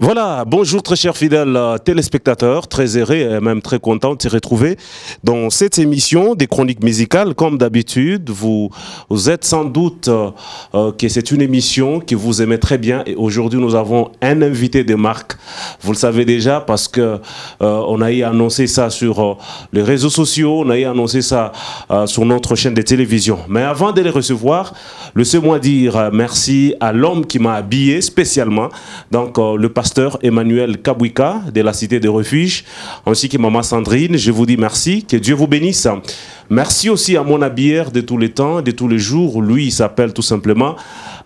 Voilà, bonjour très chers fidèles euh, téléspectateurs, très heureux et même très content de se retrouver dans cette émission des chroniques musicales. Comme d'habitude, vous, êtes sans doute euh, euh, que c'est une émission que vous aimez très bien et aujourd'hui nous avons un invité de marque. Vous le savez déjà parce que on a annoncé ça sur les réseaux sociaux, on a annoncé ça sur notre chaîne de télévision. Mais avant de les recevoir, laissez-moi dire merci à l'homme qui m'a habillé spécialement, donc le Emmanuel Kabouika de la Cité des Refuges, ainsi que Maman Sandrine. Je vous dis merci, que Dieu vous bénisse. Merci aussi à mon habilleur de tous les temps, de tous les jours. Lui, il s'appelle tout simplement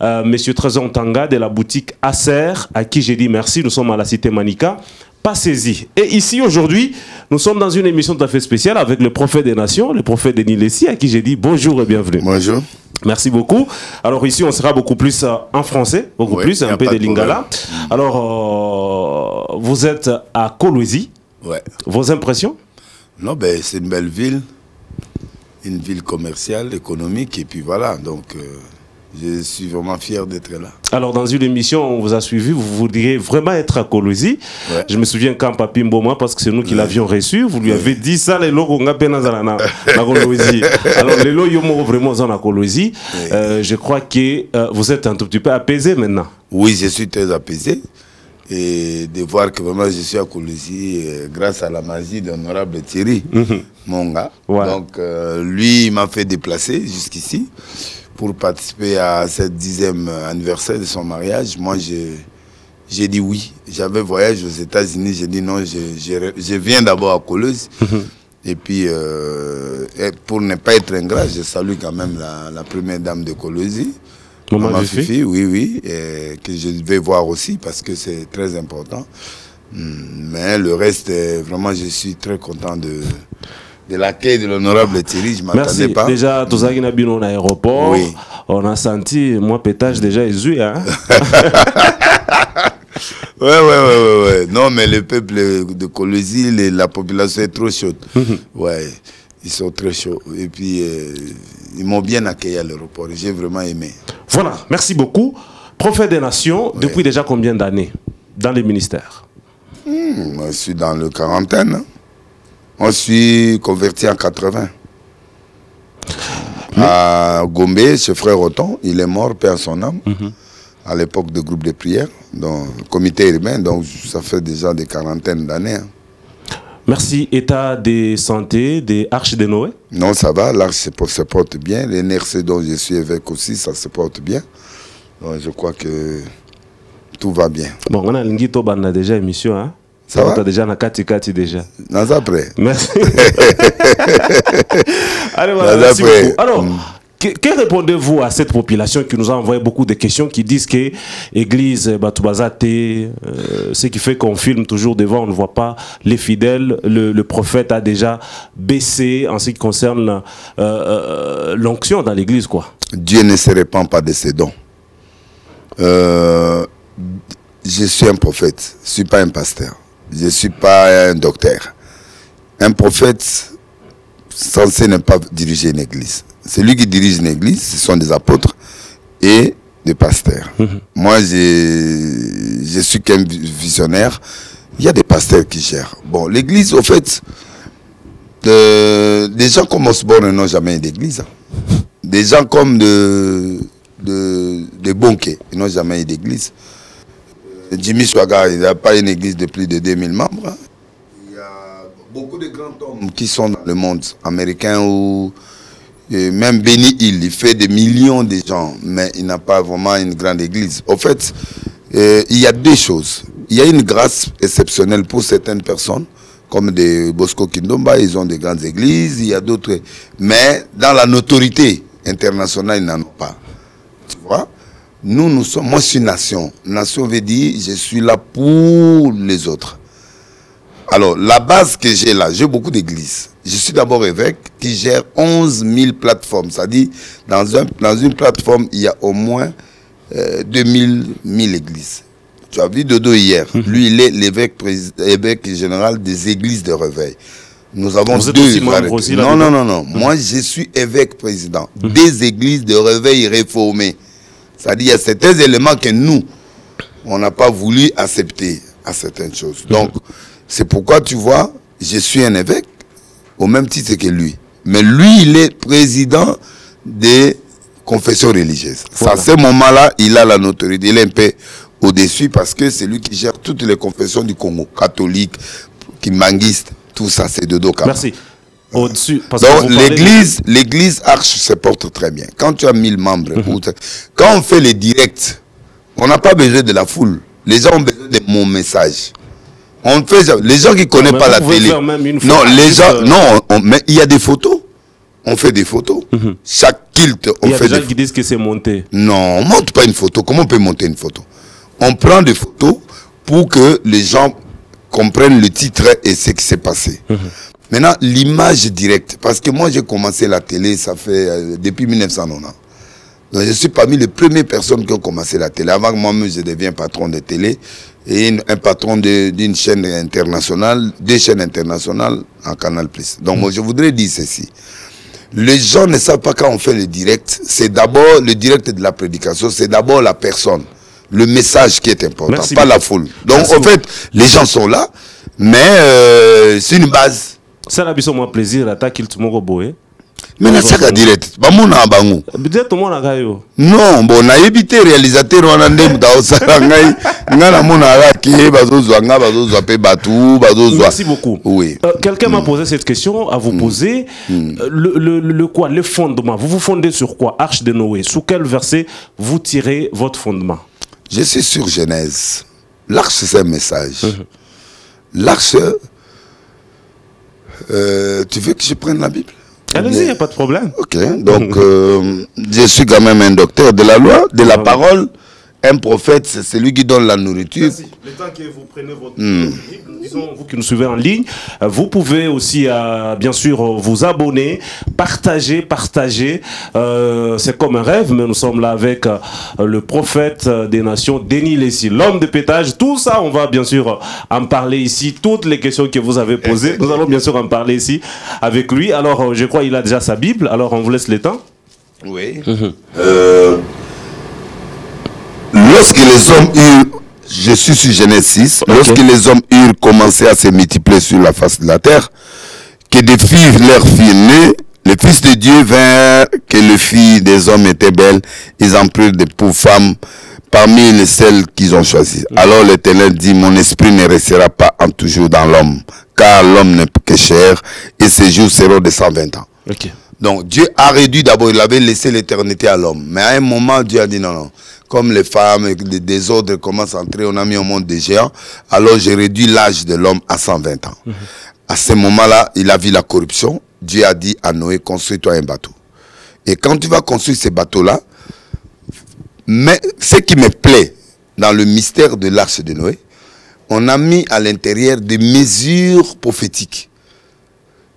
euh, Monsieur Trésor Tanga de la boutique Acer, à qui j'ai dit merci. Nous sommes à la Cité Manica. Passez-y. Et ici, aujourd'hui, nous sommes dans une émission tout à fait spéciale avec le prophète des nations, le prophète Denis Lessie, à qui j'ai dit bonjour et bienvenue. Bonjour. Merci beaucoup. Alors ici, on sera beaucoup plus euh, en français, beaucoup Ouais, plus, un peu pas de lingala. Alors, euh, vous êtes à Kolwezi. Ouais. Vos impressions? Non, ben, c'est une belle ville. Une ville commerciale, économique. Et puis voilà. Donc, euh, je suis vraiment fier d'être là. Alors, dans une émission, on vous a suivi, vous voudriez vraiment être à. Ouais. Je me souviens quand Papi Mboma, parce que c'est nous qui l'avions reçu, vous lui avez dit ça, les logos, on a à Kolwezi. Alors, les logos, vraiment à Kolwezi. Euh, je crois que euh, vous êtes un tout petit peu apaisé maintenant. Oui, je suis très apaisé. Et de voir que vraiment je suis à Colosie euh, grâce à la magie d'honorable Thierry, mon gars. Ouais. Donc, euh, lui, il m'a fait déplacer jusqu'ici pour participer à cette dixième anniversaire de son mariage. Moi, j'ai. Dit oui. J'avais voyage aux États-Unis. J'ai dit non, je, je- je viens d'abord à Colosse. Et puis, euh, et pour ne pas être ingrat, je salue quand même la, la première dame de Colosie. Maman Maman Fifi. Fifi, oui, oui, et que je vais voir aussi parce que c'est très important. Hmm, Mais le reste, vraiment, je suis très content de, de l'accueil de l'honorable Thierry. Je ne m'attendais pas. Déjà, tous ceux qui ont bien aéroport, Oui. on a senti, moi, pétage déjà est hein. Ouais, ouais, ouais, ouais. Non, mais le peuple de Colosie, la population est trop chaude. ouais, ils sont très chauds. Et puis, euh, ils m'ont bien accueilli à l'aéroport. J'ai vraiment aimé. Voilà, merci beaucoup. Prophète des Nations, depuis déjà combien d'années dans les ministères? Hmm, je suis dans le quarantaine. hein. Je suis converti en 80. À Gombe, ce frère Oton, il est mort, à son âme, à l'époque de groupe de prière, donc comité urbain, donc ça fait déjà des quarantaines d'années. hein. Merci. État de santé des Arches de Noé Non, ça va, l'arche se, por- se porte bien. Les NRC dont je suis évêque aussi, ça se porte bien. Donc, je crois que tout va bien. Bon, on a déjà émission. Hein? Ça va? As déjà na Kati Kati déjà. Dans après. Merci. Allez, voilà, Là, merci après, beaucoup. Alors, mm. que, que répondez-vous à cette population qui nous a envoyé beaucoup de questions qui disent que l'église Batubazate, euh, ce qui fait qu'on filme toujours devant, on ne voit pas les fidèles. Le, le prophète a déjà baissé en ce qui concerne euh, euh, l'onction dans l'église, quoi. Dieu ne se répand pas de ses dons. Je suis un prophète, je ne suis pas un pasteur. Je ne suis pas un docteur. Un prophète censé ne pas diriger une église. Celui qui dirige une église, ce sont des apôtres et des pasteurs. Moi, je, suis qu'un visionnaire. Il y a des pasteurs qui gèrent. Bon, l'église, au fait, euh, des gens comme Osborne n'ont jamais eu d'église. des gens comme de, de, de ils n'ont jamais eu d'église. Jimmy Swaga, il n'a pas une église de plus de 2000 membres. hein. Il y a beaucoup de grands hommes qui sont dans le monde américain ou même Benny Hill, il fait des millions de gens, mais il n'a pas vraiment une grande église. Au fait, euh, il y a deux choses. Il y a une grâce exceptionnelle pour certaines personnes, comme des Bosco Kindomba, ils ont des grandes églises, il y a d'autres. Mais dans la notoriété internationale, ils n'en ont pas. Tu vois? Nous, nous sommes, moi je suis nation. Nation veut dire, je suis là pour les autres. Alors, la base que j'ai là, j'ai beaucoup d'églises. Je suis d'abord évêque qui gère 11 000 plateformes. C'est-à-dire, dans, un, dans une plateforme, il y a au moins euh, 2000 000 églises. Tu as vu Dodo hier. Lui, il est l'évêque évêque général des églises de réveil. Nous avons Vous deux. aussi aussi non, non, non, non. Moi, je suis évêque président des églises de réveil réformées. C'est-à-dire, il y a certains éléments que nous, on n'a pas voulu accepter à certaines choses. Donc, c'est pourquoi tu vois, je suis un évêque au même titre que lui. Mais lui, il est président des confessions religieuses. À ce moment-là, il a la notoriété. Il est un peu au-dessus parce que c'est lui qui gère toutes les confessions du Congo, catholique, kimbanguiste, tout ça, c'est de dos Merci. Au-dessus. Donc l'église, l'église Arche se porte très bien. Quand tu as 1000 membres, Mhm. quand on fait les directs, on n'a pas besoin de la foule. Les gens ont besoin de mon message. On fait, les gens qui connaissent mais pas la télé. faire même une non, les gens, euh, non, on- mais il y a des photos. On fait des photos. Chaque kilt, on Mhm. Il y a fait des des gens qui disent que c'est monté. non, on monte pas une photo. Comment on peut monter une photo? On prend des photos pour que les gens comprennent le titre et ce qui s'est passé. Maintenant, l'image directe. Parce que moi, j'ai commencé la télé, ça fait euh, depuis 1990. Donc, je suis parmi les premières personnes qui ont commencé la télé. Avant moi-même, je deviens patron de télé et une- un patron d'une chaîne internationale, des chaînes internationales en Canal+. Donc, moi, je voudrais dire ceci. Les gens ne savent pas quand on fait le direct. C'est d'abord le direct de la prédication, c'est d'abord la personne, le message qui est important, Merci pas beaucoup. la foule. Donc Merci en fait, les gens sont là, mais euh, c'est une base. C'est la biso moi plaisir ata kilt moko boye. Mais na saka direct, bamona bango. Peut-être tout le monde a yo. Non, bon nayebi te réalisateur wana nde mutu aosala ngai nga namonaka ke bazozwa nga bazozwa mpe batu bazozwa Merci beaucoup. Oui. Euh, Quelqu'un m'a posé cette question à vous poser. Euh, Le, le, le quoi Les fondements. Vous vous fondez sur quoi Arche de Noé? Sous quel verset vous tirez votre fondement? Je suis sur Genèse. L'arche, c'est un message. L'arche, euh, tu veux que je prenne la Bible? Allez-y, il n'y a pas de problème. Ok, donc euh, je suis quand même un docteur de la loi, de la parole. Un prophète, c'est celui qui donne la nourriture. Le temps que vous prenez votre Bible, disons, vous qui nous suivez en ligne, vous pouvez aussi, euh, bien sûr, vous abonner, partager, partager. Euh, c'est comme un rêve, mais nous sommes là avec euh, le prophète des nations, Denis Lessi, l'homme de pétage. Tout ça, on va bien sûr en parler ici. Toutes les questions que vous avez posées, nous allons bien sûr en parler ici avec lui. Alors, je crois qu'il a déjà sa Bible. Alors, on vous laisse le temps. Oui. Euh, lorsque les hommes eurent, je suis sur Genèse 6, lorsque les hommes eurent commencé à se multiplier sur la face de la terre, que des filles leur firent nées, les fils de Dieu vinrent, que les filles des hommes étaient belles, ils en prirent des pour femmes parmi les celles qu'ils ont choisies. Alors l'Éternel dit, mon esprit ne restera pas en toujours dans l'homme, car l'homme n'est que chair, et ses jours seront de 120 ans. Ok. Donc Dieu a réduit d'abord, il avait laissé l'éternité à l'homme. Mais à un moment, Dieu a dit non, non. Comme les femmes, les désordres commencent à entrer, on a mis au monde des géants. Alors j'ai réduit l'âge de l'homme à 120 ans. À ce moment-là, il a vu la corruption. Dieu a dit à Noé, construis-toi un bateau. Et quand tu vas construire ce bateau-là, ce qui me plaît dans le mystère de l'arche de Noé, on a mis à l'intérieur des mesures prophétiques.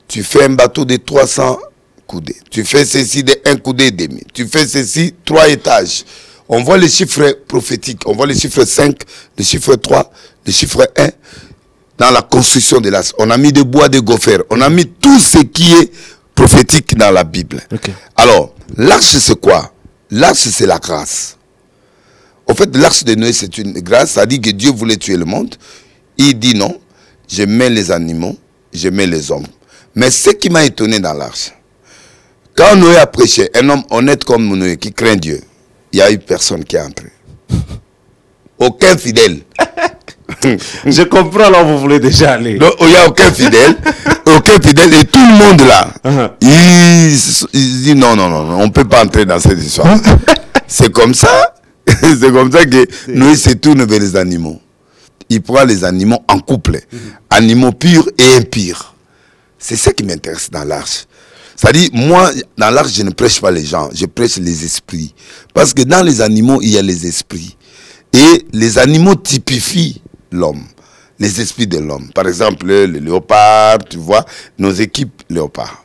Tu fais un bateau de 300 coudées. Tu fais ceci de 1 coudé et demi. Tu fais ceci, 3 étages. On voit les chiffres prophétiques. On voit les chiffres 5, le chiffre 3, le chiffre 1 dans la construction de l'arche. On a mis des bois de gopher. On a mis tout ce qui est prophétique dans la Bible. Alors, l'arche, c'est quoi? L'arche, c'est la grâce. Au fait, l'arche de Noé, c'est une grâce. Ça dit que Dieu voulait tuer le monde. Il dit non, je mets les animaux, je mets les hommes. Mais ce qui m'a étonné dans l'arche, quand Noé a prêché, un homme honnête comme Noé, qui craint Dieu, il n'y a eu personne qui est entré. Aucun fidèle. Je comprends là où vous voulez déjà aller. Donc, il n'y a aucun fidèle. aucun fidèle. Et tout le monde là, Uh-huh. il, il dit non, non, non, on ne peut pas entrer dans cette histoire. c'est comme ça. c'est comme ça que Noé se tourne vers les animaux. Il prend les animaux en couple. Animaux purs et impurs. C'est ça qui m'intéresse dans l'arche. C'est-à-dire, moi, dans l'arche, je ne prêche pas les gens, je prêche les esprits. Parce que dans les animaux, il y a les esprits. Et les animaux typifient l'homme, les esprits de l'homme. Par exemple, le léopard, tu vois, nos équipes léopards.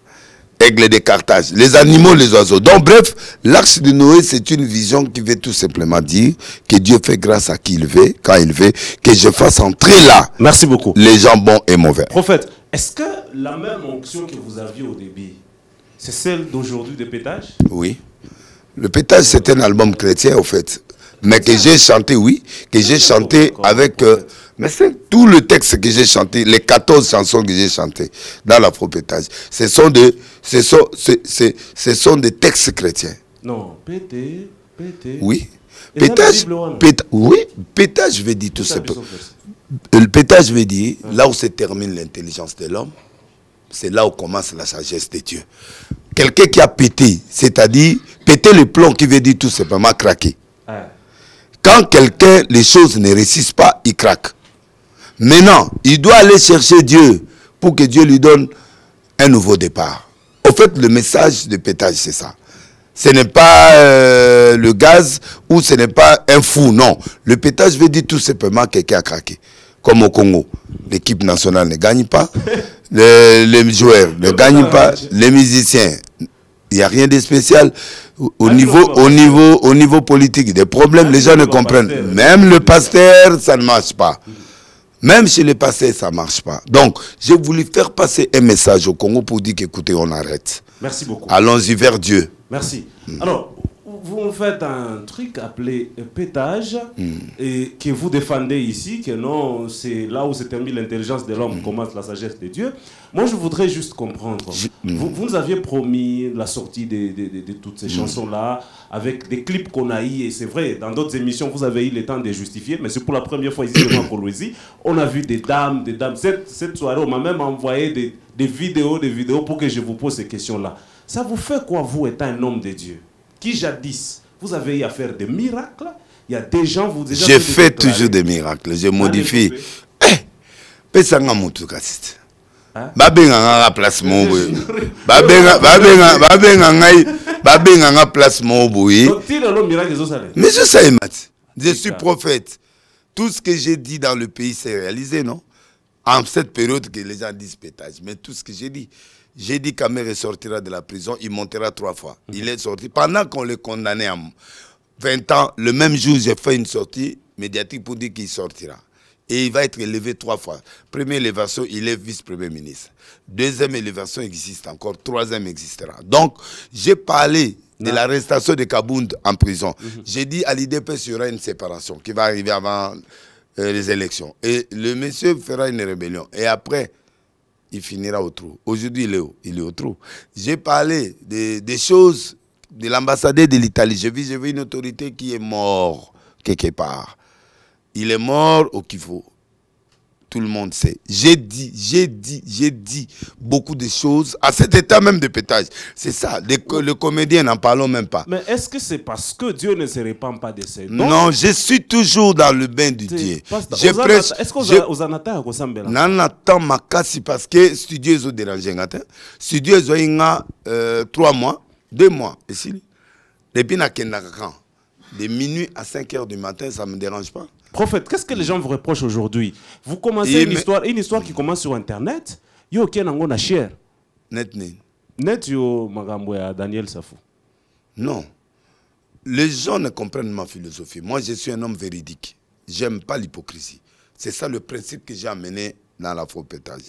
Aigle de Carthage, les animaux, les oiseaux. Donc, bref, l'arche de Noé, c'est une vision qui veut tout simplement dire que Dieu fait grâce à qui il veut, quand il veut, que je fasse entrer là Merci beaucoup. les gens bons et mauvais. Prophète, est-ce que la même onction que vous aviez au début, c'est celle d'aujourd'hui de pétage Oui. Le pétage, c'est un album chrétien, au fait. Mais que j'ai chanté, oui. Que j'ai chanté avec... euh, mais c'est tout le texte que j'ai chanté, les 14 chansons que j'ai chantées dans l'afro-pétage, ce sont, ce, sont, ce, ce- ce sont des textes chrétiens. Non, pété, pété. Oui. Et Pétage, péta- oui, pétage veut dire tout Ça. Le pétage veut dire, là où se termine l'intelligence de l'homme, c'est là où commence la sagesse de Dieu. Quelqu'un qui a pété, c'est-à-dire péter le plomb qui veut dire tout simplement craquer. Ah. Quand quelqu'un, les choses ne réussissent pas, il craque. Maintenant, il doit aller chercher Dieu pour que Dieu lui donne un nouveau départ. Au fait, le message de pétage, c'est ça. Ce n'est pas euh, le gaz ou ce n'est pas un fou, non. Le pétage veut dire tout simplement que quelqu'un a craqué. Comme au Congo, l'équipe nationale ne gagne pas, le- les joueurs ne gagnent pas, les musiciens, il n'y a rien de spécial. Au, Ah, niveau, au, niveau, au niveau politique, des problèmes, Ah, les gens ne comprennent. Même le pasteur, ça ne marche pas. Même chez les pasteurs, ça ne marche pas. Donc, j'ai voulu faire passer un message au Congo pour dire qu'écoutez, on arrête. Merci beaucoup. Allons-y vers Dieu. Merci. Alors, vous me faites un truc appelé pétage et que vous défendez ici, que non, c'est là où se termine l'intelligence de l'homme, commence la sagesse de Dieu. Moi, je voudrais juste comprendre. Vous, vous nous aviez promis la sortie de, de- de- de toutes ces chansons-là avec des clips qu'on a eu, et c'est vrai, dans d'autres émissions, vous avez eu le temps de justifier, mais c'est pour la première fois ici devant Colosie. On a vu des dames, des dames. Cette, cette soirée, on m'a même envoyé des, des vidéos, des vidéos pour que je vous pose ces questions-là. Ça vous fait quoi, vous, étant un homme de Dieu? Qui jadis, vous avez eu à faire des miracles Il y a des gens, vous déjà J'ai fait fait déclarer. toujours des miracles. Je modifie. Eh, pesanga mutu kasite. Hein? babenganga nga place moko boye Babenga- babenga- babenga ngai babenga nga place moko boye mais je je suis prophète tout ce que j'ai dit dans le pays s'est réalisé non? En cette période que les gens disent pétage mais tout ce que j'ai dit j'ai dit qu'Amer sortira de la prison il montera trois fois il est sorti pendant qu'on le condamnait à 20 ans le même jour j'ai fait une sortie médiatique pour dire qu'il sortira et il va être élevé trois fois. Première élévation, il est vice-premier ministre. Deuxième élévation existe encore. Troisième existera. Donc, j'ai parlé de l'arrestation de Kabound en prison. J'ai dit à l'IDP, il y aura une séparation qui va arriver avant euh, les élections. Et le monsieur fera une rébellion. Et après, il finira au trou. Aujourd'hui, il est Il est au trou. J'ai parlé des, choses de l'ambassadeur de l'Italie. Vu, j'ai vu une autorité qui est mort quelque part. Il est mort au Kivu. Tout le monde sait. J'ai dit, j'ai dit, j'ai dit beaucoup de choses à cet état même de pétage. C'est ça. Les le comédien, n'en parlons même pas. Mais est-ce que c'est parce que Dieu ne se répand pas de ses dons? Non, je suis toujours dans le bain du Dieu. Ozana- presque- Est-ce qu'on Kosambela nanata makasi parce que studio nga te studio nga euh, trois mois deux mois esili depuis nakendaka quand de minuit à 5 heures du matin ça me dérange pas Prophète, qu'est-ce que les gens vous reprochent aujourd'hui? Vous commencez une histoire, une histoire qui commence sur Internet. Yo kenango na share. net nini Net yo magambo ya Daniel Safou. non les gens ne comprennent ma philosophie moi je suis un homme véridique j'aime pas l'hypocrisie c'est ça le principe que j'ai amené dans la faux pétage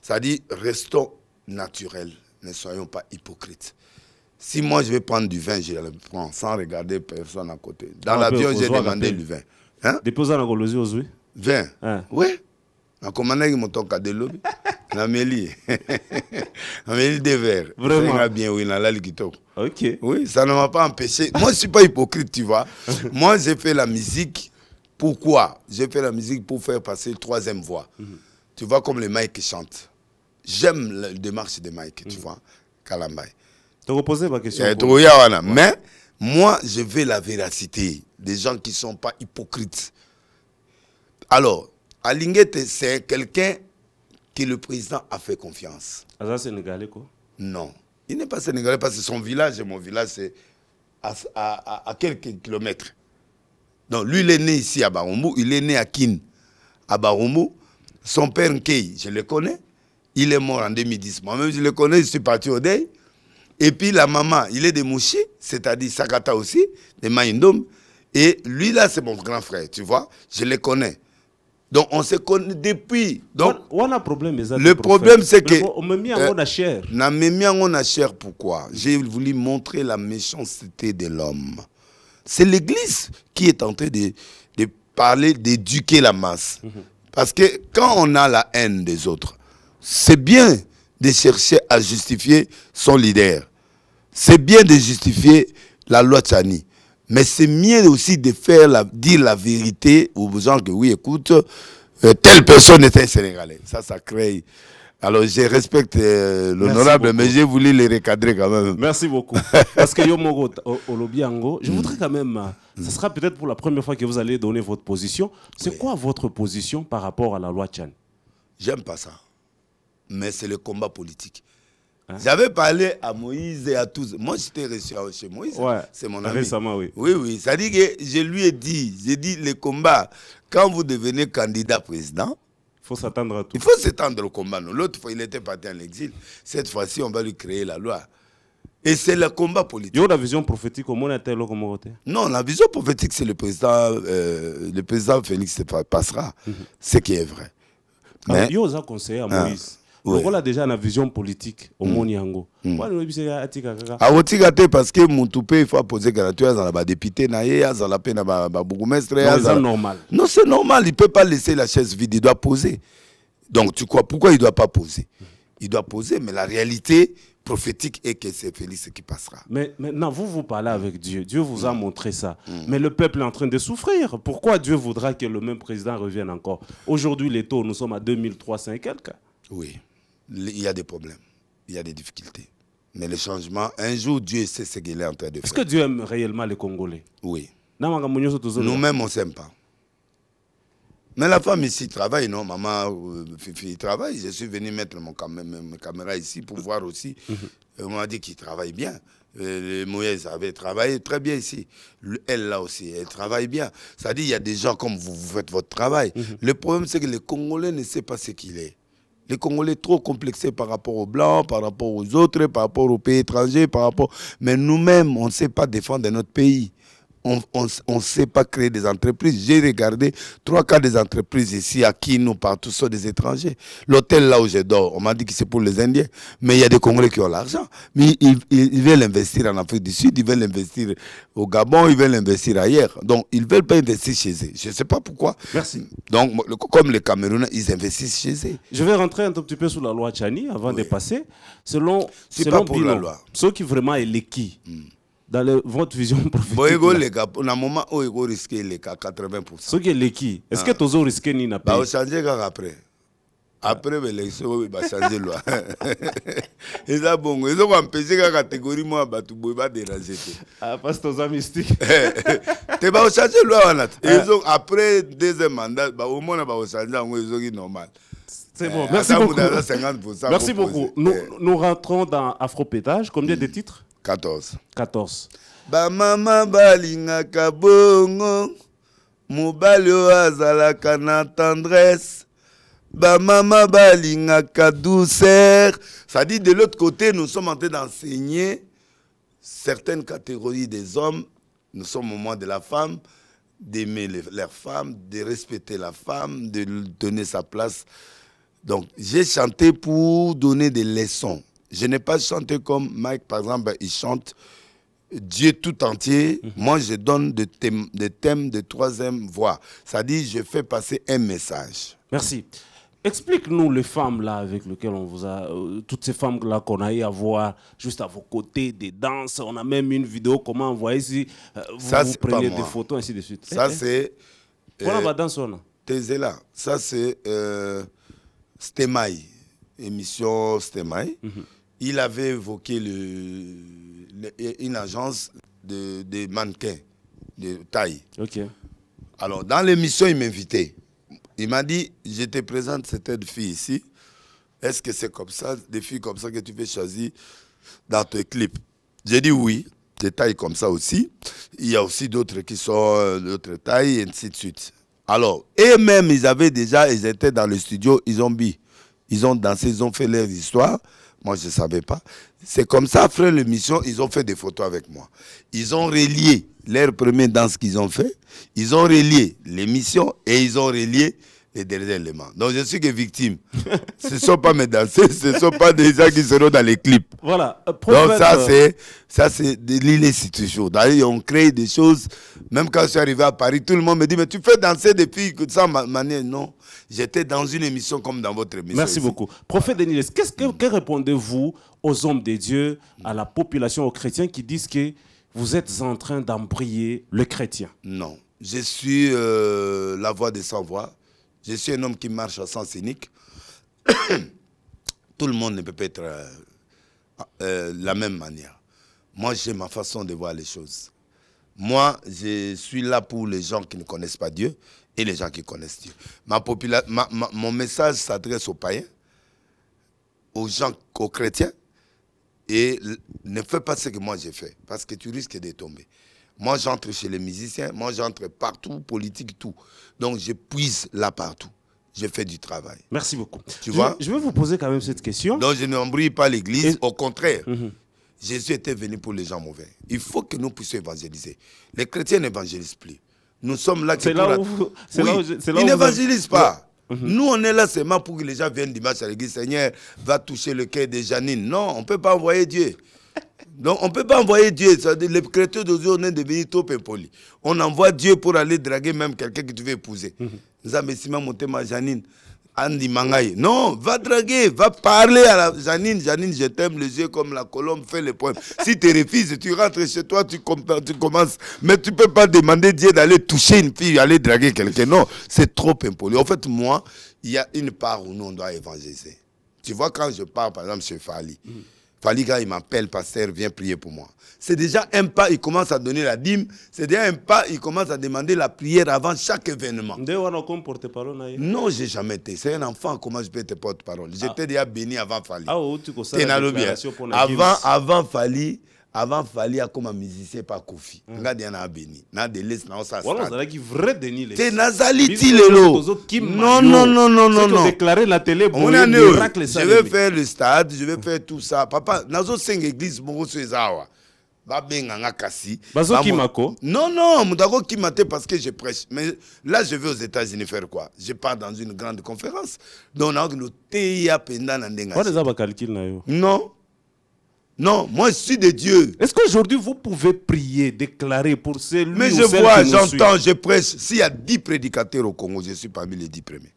c'est-à-dire restons naturels ne soyons pas hypocrites Si moi je vais prendre du vin, je le prends sans regarder personne à côté. Dans l'avion, j'ai demandé du vin. Hein? Depuis ça, on a colosi aujourd'hui. Vin Hein? Oui. nakomandaki motoka de lobi nameli nameli verres Vraiment? Esenga bien oui nalali kitoko Ok. oui ça ne m'a pas empêché moi je suis pas hypocrite tu vois moi j'ai fait la musique pourquoi? J'ai fait la musique pour faire passer troisième voix tu vois comme les Mike chantent j'aime la démarche de Mike tu vois Kalambay Tu posé ma question. Eh, pour-. Mais moi, je veux la véracité. Des gens qui ne sont pas hypocrites. Alors, Alingete, c'est quelqu'un que le président a fait confiance. Aza Sénégalais, quoi. Non. Il n'est pas sénégalais parce que son village et mon village, c'est à, à- à- à quelques kilomètres. Donc, lui, il est né ici à Baromou. Il est né à Kin, à Baromou. Son père, Nkei, je le connais. Il est mort en 2010. Moi-même, je le connais. Je suis parti au deuil. Et puis, la maman, il est de Mouchi, c'est-à-dire Sakata aussi, de Maïndom. Et lui, là, c'est mon grand frère, tu vois. Je le connais. Donc, on se connaît depuis. Donc, on a problème. le problème, c'est que- On me mis en Euh, chair. namemi yango na chair pourquoi? J'ai voulu montrer la méchanceté de l'homme C'est l'Église qui est en train de, de parler, d'éduquer la masse. Mhm. Parce que quand on a la haine des autres, c'est bien de chercher à justifier son leader. C'est bien de justifier la loi Tchani. Mais c'est mieux aussi de faire la, dire la vérité aux gens que oui, écoute, euh, telle personne est un Sénégalais. Ça, ça crée. Alors, je respecte euh, l'honorable, mais j'ai voulu les recadrer quand même. Merci beaucoup. Parce que Yomogo O- Olobiango, je voudrais quand même, euh, ce sera peut-être pour la première fois que vous allez donner votre position. C'est quoi votre position par rapport à la loi Tchan J'aime pas ça. Mais c'est le combat politique. Hein? J'avais parlé à Moïse et à tous. Moi, j'étais reçu chez Moïse. Ouais. C'est mon ami. Récemment, oui. Oui, oui. Ça dit que je lui ai dit, j'ai dit, le combat, quand vous devenez candidat président, Il faut s'attendre à tout. il faut s'étendre au combat. L'autre fois, il était parti en exil. Cette fois-ci, on va lui créer la loi. Et c'est le combat politique. Yo la vision prophétique au monde. Non, la vision prophétique, c'est le président, euh, le président Félix passera. Mhm. Ce qui est vrai. Mais, Yo za conseiller à Ah, Moïse. Donc on a déjà une vision politique au monde yango. Wa no bise ya atika kaka. akotika te parce que motu mpe il faut apose kaka to azala badepute na ye azala mpe na ba- babourgmestre normal. non c'est normal il peut pas laisser la chaise vide il doit poser donc tu crois pourquoi il doit pas poser? Il doit poser mais la réalité prophétique est que c'est Félix qui passera Mais maintenant, vous vous parlez avec Dieu. Dieu vous a montré ça. Mais le peuple est en train de souffrir. Pourquoi Dieu voudra que le même président revienne encore? Aujourd'hui, les taux, nous sommes à 2300 et quelques. oui il y a des problèmes il y a des difficultés mais le changement un jour Dieu sait ce qu'il est en train de Est-ce faire que Dieu aime réellement les Congolais? Oui. Nous-mêmes, on ne s'aime pas. Mais la femme ici travaille, non? Maman, euh, Fifi travaille. Je suis venu mettre mon cam- mes- mes caméras ici pour voir aussi. Euh, On m'a dit qu'il travaille bien. Euh, le Moïse avait travaillé très bien ici. Le- Elle, là aussi, elle travaille bien. Ça dit, il y a des gens comme vous, vous faites votre travail. Le problème, c'est que les Congolais ne savent pas ce qu'il est. Les Congolais trop complexés par rapport aux Blancs, par rapport aux autres, par rapport aux pays étrangers, par rapport... Mais nous-mêmes, on ne sait pas défendre notre pays on ne sait pas créer des entreprises. J'ai regardé trois cas des entreprises ici à qui nous partout sont des étrangers. L'hôtel là où je dors, on m'a dit que c'est pour les Indiens. Mais il y a des Congolais qui ont l'argent. Mais ils, ils- ils veulent investir en Afrique du Sud, ils veulent investir au Gabon, ils veulent investir ailleurs. Donc ils ne veulent pas investir chez eux. Je ne sais pas pourquoi. Merci. Donc comme les Camerounais, ils investissent chez eux. Je vais rentrer un tout petit peu sur la loi Chani avant de passer. Selon, selon pas pour la loi. ceux qui vraiment est l'équi, dans le- votre vision prophétique, Boyego là, les gars, on a un moment où ils risquer les cas 80%. ceux qui est l'équi, est-ce que tu as risqué ni na Bah, pays? on changer kaka après. Après l'élection, il va changer loi. Et ça, bon, ils ont empêché la catégorie, moi, bah, le monde va déranger. Ah, parce que tu mystique. Tu vas changer loi, wana. Ils ont, après deuxième mandat, bah, au moins, on va changer, ont dit normal. C'est bon, Eh, merci beaucoup. vous avez 50% Merci beaucoup. Nous, Eh, nous rentrons dans Afropétage. Combien de titres? 14. 14. bamama balingaka bongo mobali oyo azalaka na tendresse bamama balingaka douceur ça dit de l'autre côté nous sommes en train d'enseigner certaines catégories des hommes nous sommes au moment de la femme d'aimer leurs femmes de respecter la femme de lui donner sa place donc, j'ai chanté pour donner des leçons. Je n'ai pas chanté comme Mike, par exemple, il chante Dieu tout entier. Moi, je donne des thèmes, des thèmes de troisième voix. Ça dit, je fais passer un message. Merci. Explique-nous les femmes là avec lesquelles on vous a, euh, toutes ces femmes là qu'on a eu à voir juste à vos côtés, des danses. On a même une vidéo comment envoyer si euh, vous, Ça, vous prenez des photos ainsi de suite. Ça, Eh, eh. c'est. Voilà euh, ma danse on a. Tézéla. Ça, c'est euh, Stemai, émission Stemai. Il avait évoqué le, le- une agence de, de mannequins de taille. Ok. Alors, dans l'émission, il m'invitait. Il m'a dit, je te présente cette fille ici. Est-ce que c'est comme ça, des filles comme ça que tu veux choisir dans tes clips? J'ai dit oui, des tailles comme ça aussi. Il y a aussi d'autres qui sont euh, d'autres tailles, et ainsi de suite. Alors, eux-mêmes, ils avaient déjà, ils étaient dans le studio, ils ont bu. Ils ont dansé, ils ont fait leur histoire. Moi, je ne savais pas. C'est comme ça, après l'émission, ils ont fait des photos avec moi. Ils ont relié leur première danse qu'ils ont fait. Ils ont relié l'émission et ils ont relié les derniers éléments. Donc je suis que victime. ce ne sont pas mes danseurs, ce ne sont pas des gens qui seront dans les clips. Voilà. Euh, Donc ça c'est ça c'est de l'illécit D'ailleurs on crée des choses. Même quand je suis arrivé à Paris, tout le monde me dit mais tu fais danser depuis que ça manière non. J'étais dans une émission comme dans votre émission. Merci beaucoup. Prophète Denis, qu'est-ce que, que répondez-vous aux hommes de Dieu, à la population, aux chrétiens qui disent que vous êtes en train d'embrayer le chrétien? Non. Je suis euh, la voix des sans-voix. Je suis un homme qui marche à sens unique. Tout le monde ne peut pas être euh, euh, la même manière. Moi, j'ai ma façon de voir les choses. Moi, je suis là pour les gens qui ne connaissent pas Dieu et les gens qui connaissent Dieu. Ma mon message s'adresse aux païens, aux gens, aux chrétiens, et ne fais pas ce que moi j'ai fait, parce que tu risques de tomber. Moi, j'entre chez les musiciens, moi, j'entre partout, politique, tout. Donc, je puise là partout. Je fais du travail. Merci beaucoup. Tu je, vois? Je vais vous poser quand même cette question. Donc, je n'embrouille pas l'Église. Au contraire, mhm. Jésus était venu pour les gens mauvais. Il faut que nous puissions évangéliser. Les chrétiens n'évangélisent plus. Nous sommes là... C'est là, où... Ils n'évangélisent pas. Mhm. Nous, on est là seulement pour que les gens viennent dimanche à l'église. Seigneur, va toucher le cœur de Janine. Non, on ne peut pas envoyer Dieu. Donc on ne peut pas envoyer Dieu. Les chrétiens d'aujourd'hui, on est devenus trop impolis. On envoie Dieu pour aller draguer même quelqu'un que tu veux épouser. Janine. Andy Mangaï. Non, va draguer, va parler à la Janine. Janine, je t'aime les yeux comme la colombe fait le poème. Si tu refuses, tu rentres chez toi, tu, tu commences. Mais tu ne peux pas demander Dieu d'aller toucher une fille, aller draguer quelqu'un. Non, c'est trop impoli. En fait, moi, il y a une part où nous, on doit évangéliser. Tu vois, quand je parle, par exemple, chez Fali, mm. Faliga, il m'appelle, pasteur, viens prier pour moi. C'est déjà un pas, il commence à donner la dîme. C'est déjà un pas, il commence à demander la prière avant chaque événement. Non, j'ai jamais été. C'est un enfant, comment je peux être porte-parole? J'étais ah. déjà béni avant Fali. Ah, tu Avant, avant Fali, avant fali comme musicien pas kofi. Mm. nga dia na beni. Na de les na ça voilà ça qui vrai Denis te nazali ti lelo. non non non non non non. déclarer la télé bon miracle ça je vais faire le stade je vais faire tout ça. Papa nazo cinq églises moko so ezawa babenganga kasi. Bazokimako non non mutako kimate parce que je prêche. Mais là je vais aux États-Unis faire quoi? Je pars dans une grande conférence. Donc na na ndenga non non, moi je suis de Dieu. Est-ce qu'aujourd'hui vous pouvez prier, déclarer pour celui Mais je vois, j'entends, je prêche. S'il y a dix prédicateurs au Congo, je suis parmi les dix premiers.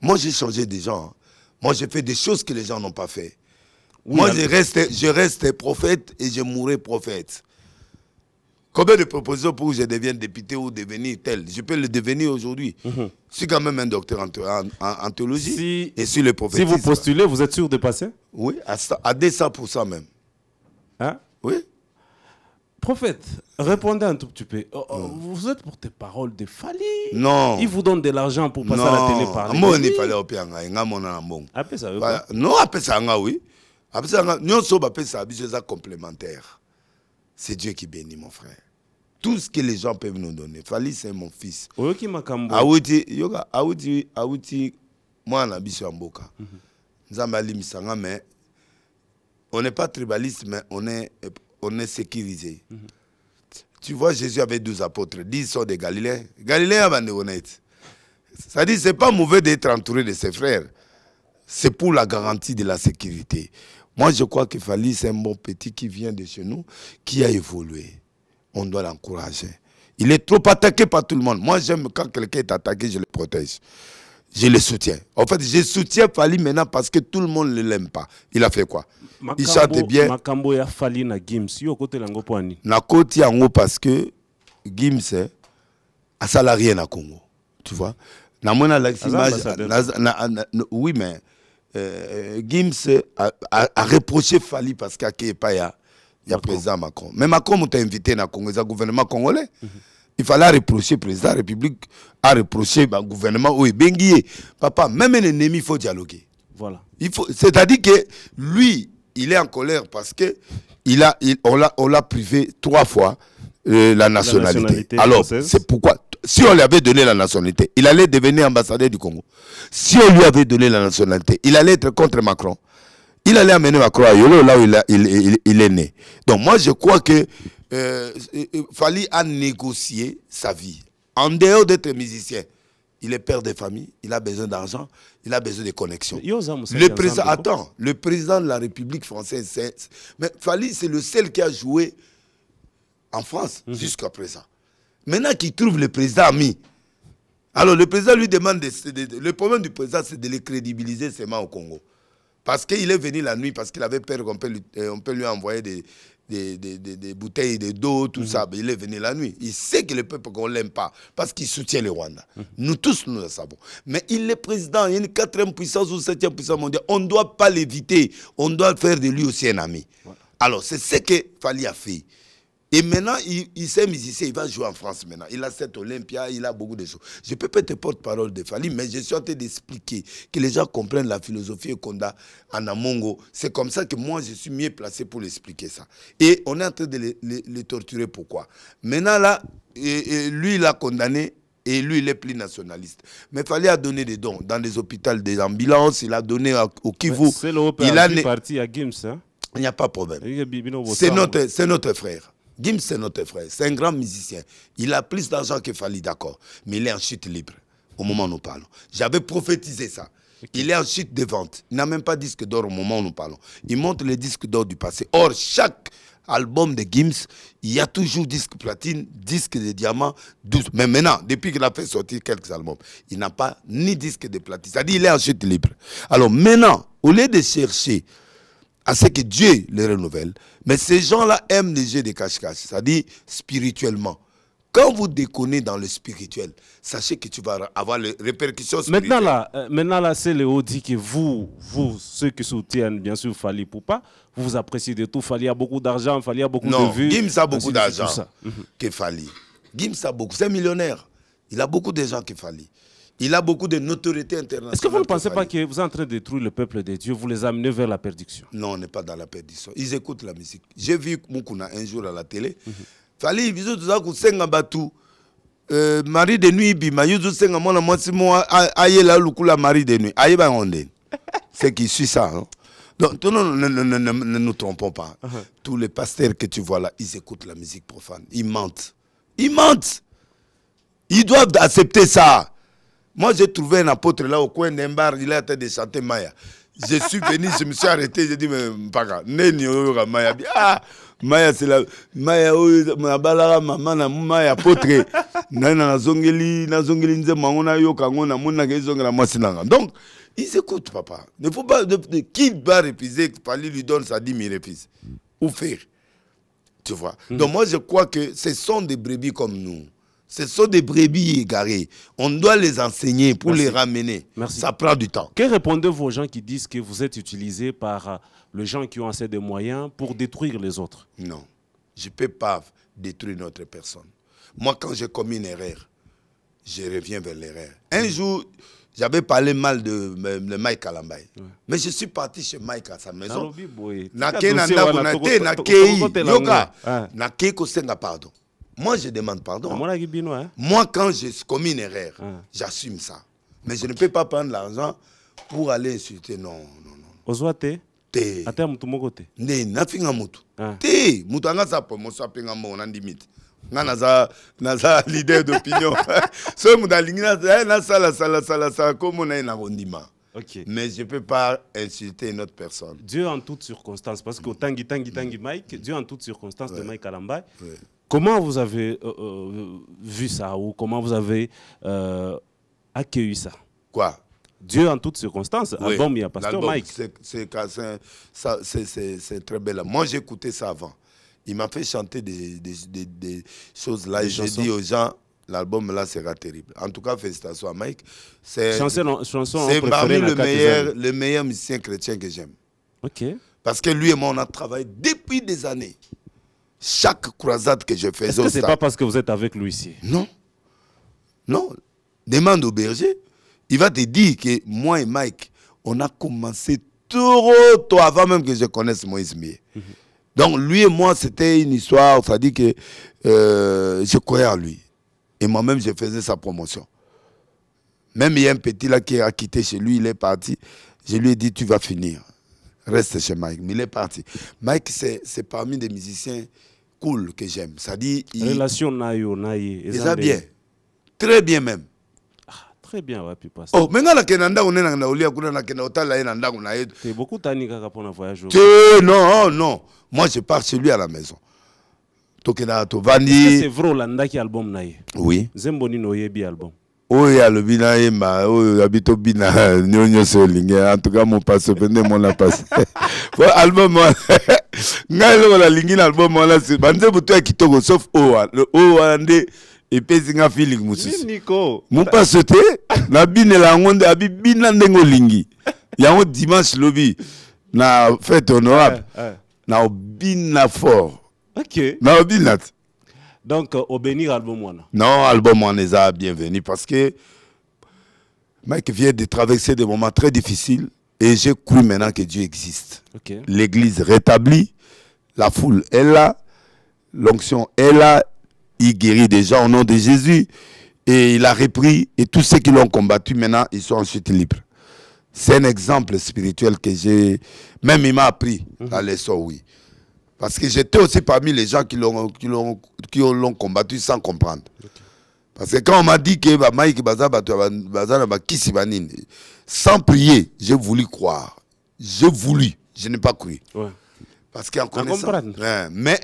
Moi j'ai changé des gens. Moi j'ai fait des choses que les gens n'ont pas fait. moi je reste, je reste prophète et je mourrai prophète. Combien de propositions pour que je devienne député ou devenir tel? Je peux le devenir aujourd'hui. Mhm. Je suis quand même un docteur en, théologie et sur le prophétisme. Si vous postulez, vous êtes sûr de passer? Oui, à, à 200% même. Hein? Oui. Prophète, répondez un tout petit peu. Oh, oh, vous êtes pour tes paroles de Fali Non. Il vous donne de l'argent pour passer à la télé parler. Non, il fallait au Après ça, Non, après ça, oui. Après ça, nous sommes complémentaires. C'est Dieu qui bénit, mon frère tout ce que les gens peuvent nous donner. Fali, c'est mon fils. Awuti, yoga, awuti, awuti, moi, on a biso mboka. Misanga, mais on n'est pas tribaliste, mais on est, on est sécurisé. Tu vois, Jésus avait 12 apôtres, 10 sont des Galiléens. Galiléens avant honnête. Ça dit, c'est pas mauvais d'être entouré de ses frères. C'est pour la garantie de la sécurité. Moi, je crois que Fali, c'est un bon petit qui vient de chez nous, qui a évolué on doit l'encourager. Il est trop attaqué par tout le monde. Moi, j'aime quand quelqu'un est attaqué, je le protège. Je le soutiens. En fait, je soutiens Fali maintenant parce que tout le monde ne l'aime pas. Il a fait quoi? Il chante bien. Makambo ya Fali na Gims. Yo côté lango poani. Na côté yango parce que Gims a salarié na Congo. Tu vois? Na mona la oui mais euh, Gims a, a, a, reproché Fali parce qu'il n'y a pas il y a président Macron. Mais Macron m'a invité dans le Congo, le gouvernement congolais. Il fallait reprocher le président de la République, à reprocher le gouvernement. Oui, Benguié. Papa, même un ennemi, il faut dialoguer. Voilà. C'est-à-dire que lui, il est en colère parce que il a, il, on l'a privé trois fois euh, la, nationalité. la nationalité. Alors, c'est pourquoi, si on lui avait donné la nationalité, il allait devenir ambassadeur du Congo. Si on lui avait donné la nationalité, il allait être contre Macron il allait amener Macron à Yolo, là où il, est né. Donc moi, je crois que euh, fallait a négocié sa vie. En dehors d'être musicien, il est père de famille, il a besoin d'argent, il a besoin de connexions. Le président, attends, le président de la République française, mais Fali, c'est le seul qui a joué en France Mhm. jusqu'à présent. Maintenant qu'il trouve le président ami, alors le président lui demande, de- de- de- le problème du président, c'est de le crédibiliser seulement au Congo. Parce qu'il est venu la nuit, parce qu'il avait peur qu'on peut, lui- euh, on peut lui envoyer des, des, des- des- des bouteilles de d'eau, tout ça. Mais il est venu la nuit. Il sait que le peuple qu'on l'aime pas, parce qu'il soutient le Rwanda. Nous tous, nous le savons. Mais il est président, il y a une quatrième puissance ou septième puissance mondiale. On ne doit pas l'éviter. On doit faire de lui aussi un ami. Alors, c'est ce que Fali a fait. Et maintenant, il, il s'est musicien, il va jouer en France maintenant. Il a cette Olympia, il a beaucoup de choses. Je peux pas être porte-parole de Fali, mais je suis en train d'expliquer que les gens comprennent la philosophie Konda en Amongo. C'est comme ça que moi, je suis mieux placé pour l'expliquer ça. Et on est en train de les, les- les torturer. Pourquoi? Maintenant, là, et- et lui, il a condamné et lui, il est plus nationaliste. Mais fallait donner des dons dans des hôpitaux, des ambulances, il a donné à- au Kivu. C'est le Il a parti à Gims. Hein? Il n'y a pas de problème. A C'est notre, c'est notre frère. Gims, c'est notre frère. C'est un grand musicien. Il a plus d'argent que Fali, d'accord. Mais il est en chute libre au moment où nous parlons. J'avais prophétisé ça. Il est en chute de vente. Il n'a même pas disque d'or au moment où nous parlons. Il montre les disques d'or du passé. Or, chaque album de Gims, il y a toujours disque platine, disque de diamant, 12. Mais maintenant, depuis qu'il a fait sortir quelques albums, il n'a pas ni disque de platine. C'est-à-dire qu'il est en chute libre. Alors maintenant, au lieu de chercher à ce que Dieu les renouvelle. Mais ces gens-là aiment les jeux de cache-cache, c'est-à-dire spirituellement. Quand vous déconnez dans le spirituel, sachez que tu vas avoir les répercussions spirituelles. Maintenant là, euh, maintenant là, c'est Léo dit que vous, vous, ceux qui soutiennent bien sûr Fali Poupa, vous vous appréciez de tout. Fali a beaucoup d'argent, Fali a beaucoup non, de vues. Gims a beaucoup de d'argent. Mhm. que Fali. Gims a beaucoup, c'est millionnaire. Il a beaucoup d'argent que Fali. Il a beaucoup de notoriété internationale. Est-ce que vous ne pensez pas que vous êtes en train de détruire le peuple de Dieu, vous les amenez vers la perdition? Non, on n'est pas dans la perdition. Ils écoutent la musique. J'ai vu Mukuna un jour à la télé. Mhm. Fali, biso tuza kusenga batu. Euh, mari de nuit bima yuzu senga mona mwasi mo aye la lukula mari de nuit. Aye ba onde. C'est qui suit ça. hein? Donc, tout- non, non, non, non, non, ne nous trompons pas. Uh-huh. Tous les pasteurs que tu vois là, ils écoutent la musique profane. Ils mentent. Ils mentent. Ils doivent accepter ça. Moi, j'ai trouvé un apôtre là au coin d'un bar, il train de chanter Maya. Je suis venu, je me suis arrêté, j'ai dit, mais Mpaka, neni oyo ka Maya? Ah, Maya, c'est la. Maya, oyo, nabalaka maman na Maya, apôtre. Na na nazongeli, nazongeli nzembo yango nayoka yango namonaka ezongela mwasi nanga. Donc, ils écoutent, papa. Ne faut pas. de- de- qui va refuser Fali lui donne sa dîme, il refuse. Ou faire. Tu vois? Donc moi, je crois que ce sont des brebis comme nous. Ce sont des brebis égarées. On doit les enseigner pour Merci. les ramener. Merci. Ça prend du temps. Que répondez-vous aux gens qui disent que vous êtes utilisé par euh, les gens qui ont assez de moyens pour détruire les autres Non. Je ne peux pas détruire notre personne. Moi, quand j'ai commis une erreur, je reviens vers l'erreur. Un jour, j'avais parlé mal de, Mike Alambay. Mais je suis parti chez Mike à sa maison. Nalobi boye. nake na Dossier ndako wana na toko- te toko- nakei tokotela yoka yango. Ah. nakei kosenga pardon moi je demande pardon. Bino, hein? moi quand j'ai commis une erreur Ah. j'assume ça. Mais je ne peux pas prendre l'argent pour aller insulter. Non non non ozwa te? Te. Ata ya motu moko te? Nde nafinga mutu Ah. te mutu anga aza promotion apenga mbongo nandimi te nga naza naza leader d'opinion. Soki mutu alingi na- eh, nasala sala sala sala komo na ye na kondima ok. Mais je peux pas insulter une autre personne. Dieu en toutes circonstances, parce que Tangi Tangi Tangi Mike, Dieu en toutes circonstances de Mike Alambay. Ouais. Comment vous avez euh, euh, vu ça ou comment vous avez euh, accueilli ça? Quoi? Dieu en toutes circonstances, Oui, album, il y a Pasteur Mike. c'est- très belle. Moi, j'écoutais ça avant. Il m'a fait chanter des, des, des- des choses là. J'ai dit aux gens, l'album là sera terrible. En tout cas, félicitations à Mike. C'est parmi le meilleur, le meilleur musicien chrétien que j'aime. Ok. Parce que lui et moi, on a travaillé depuis des années. Chaque croisade que je faisais Est-ce que stade- pas parce que vous êtes avec lui ici? Non. Non. Demande au berger. Il va te dire que moi et Mike, on a commencé trop tôt avant même que je connaisse Moïse Mier. Donc lui et moi, c'était une histoire, ça dit que euh, je croyais en lui. Et moi-même, je faisais sa promotion. Même il y a un petit là qui a quitté chez lui, il est parti. Je lui ai dit, tu vas finir. Reste chez Mike. Mais il est parti. Mike, c'est c'est parmi des musiciens cool que j'aime. Ça dit, il, Relation na yo na ye. ils ont bien. Très bien même. très bien wapi pasteur oh me nga nakenda ndako nde na olia kuna nakenda otala ye na ndako na ye te beaucoup tani kaka mpona voyage oyo. te non non moi je pars chez lui à la maison que tovandi c'est vrai olandaki album na ye oui nzembo nini oyebi album oyo alobi nayemba oyo abi tobina nio nyonso olingi en tout cas mopaso mpe nde mona pasi po album wana ngai eloko nalingi na album wana banzembo to ya kitoko sauf oyo wana- nde epesi nga feeling mosusu. Niko mopaso te nabinela yango nde abi bina ndenge olingi. Yango dimanche lobi na fête honorable. Eh, eh. na obina fort. Na obina te donc euh, obénir album wana Non, album on les a bienvenus parce que Mike vient de traverser des moments très difficiles et j'ai cru maintenant que Dieu existe. L'église rétablie, la foule est là, l'onction est là, il guérit des gens au nom de Jésus et il a repris et tous ceux qui l'ont combattu maintenant, ils sont ensuite libres. C'est un exemple spirituel que j'ai, même il m'a appris la leçon, oui. Parce que j'étais aussi parmi les gens qui l'ont qui l'ont qui l'ont combattu sans comprendre. Parce que quand on m'a dit que bah, Mike Baza bato ya ba- baza na bakisi banini, sans prier, j'ai voulu croire. J'ai voulu, je n'ai pas cru. ouais. Parce qu'en connaissant. Ouais. Mais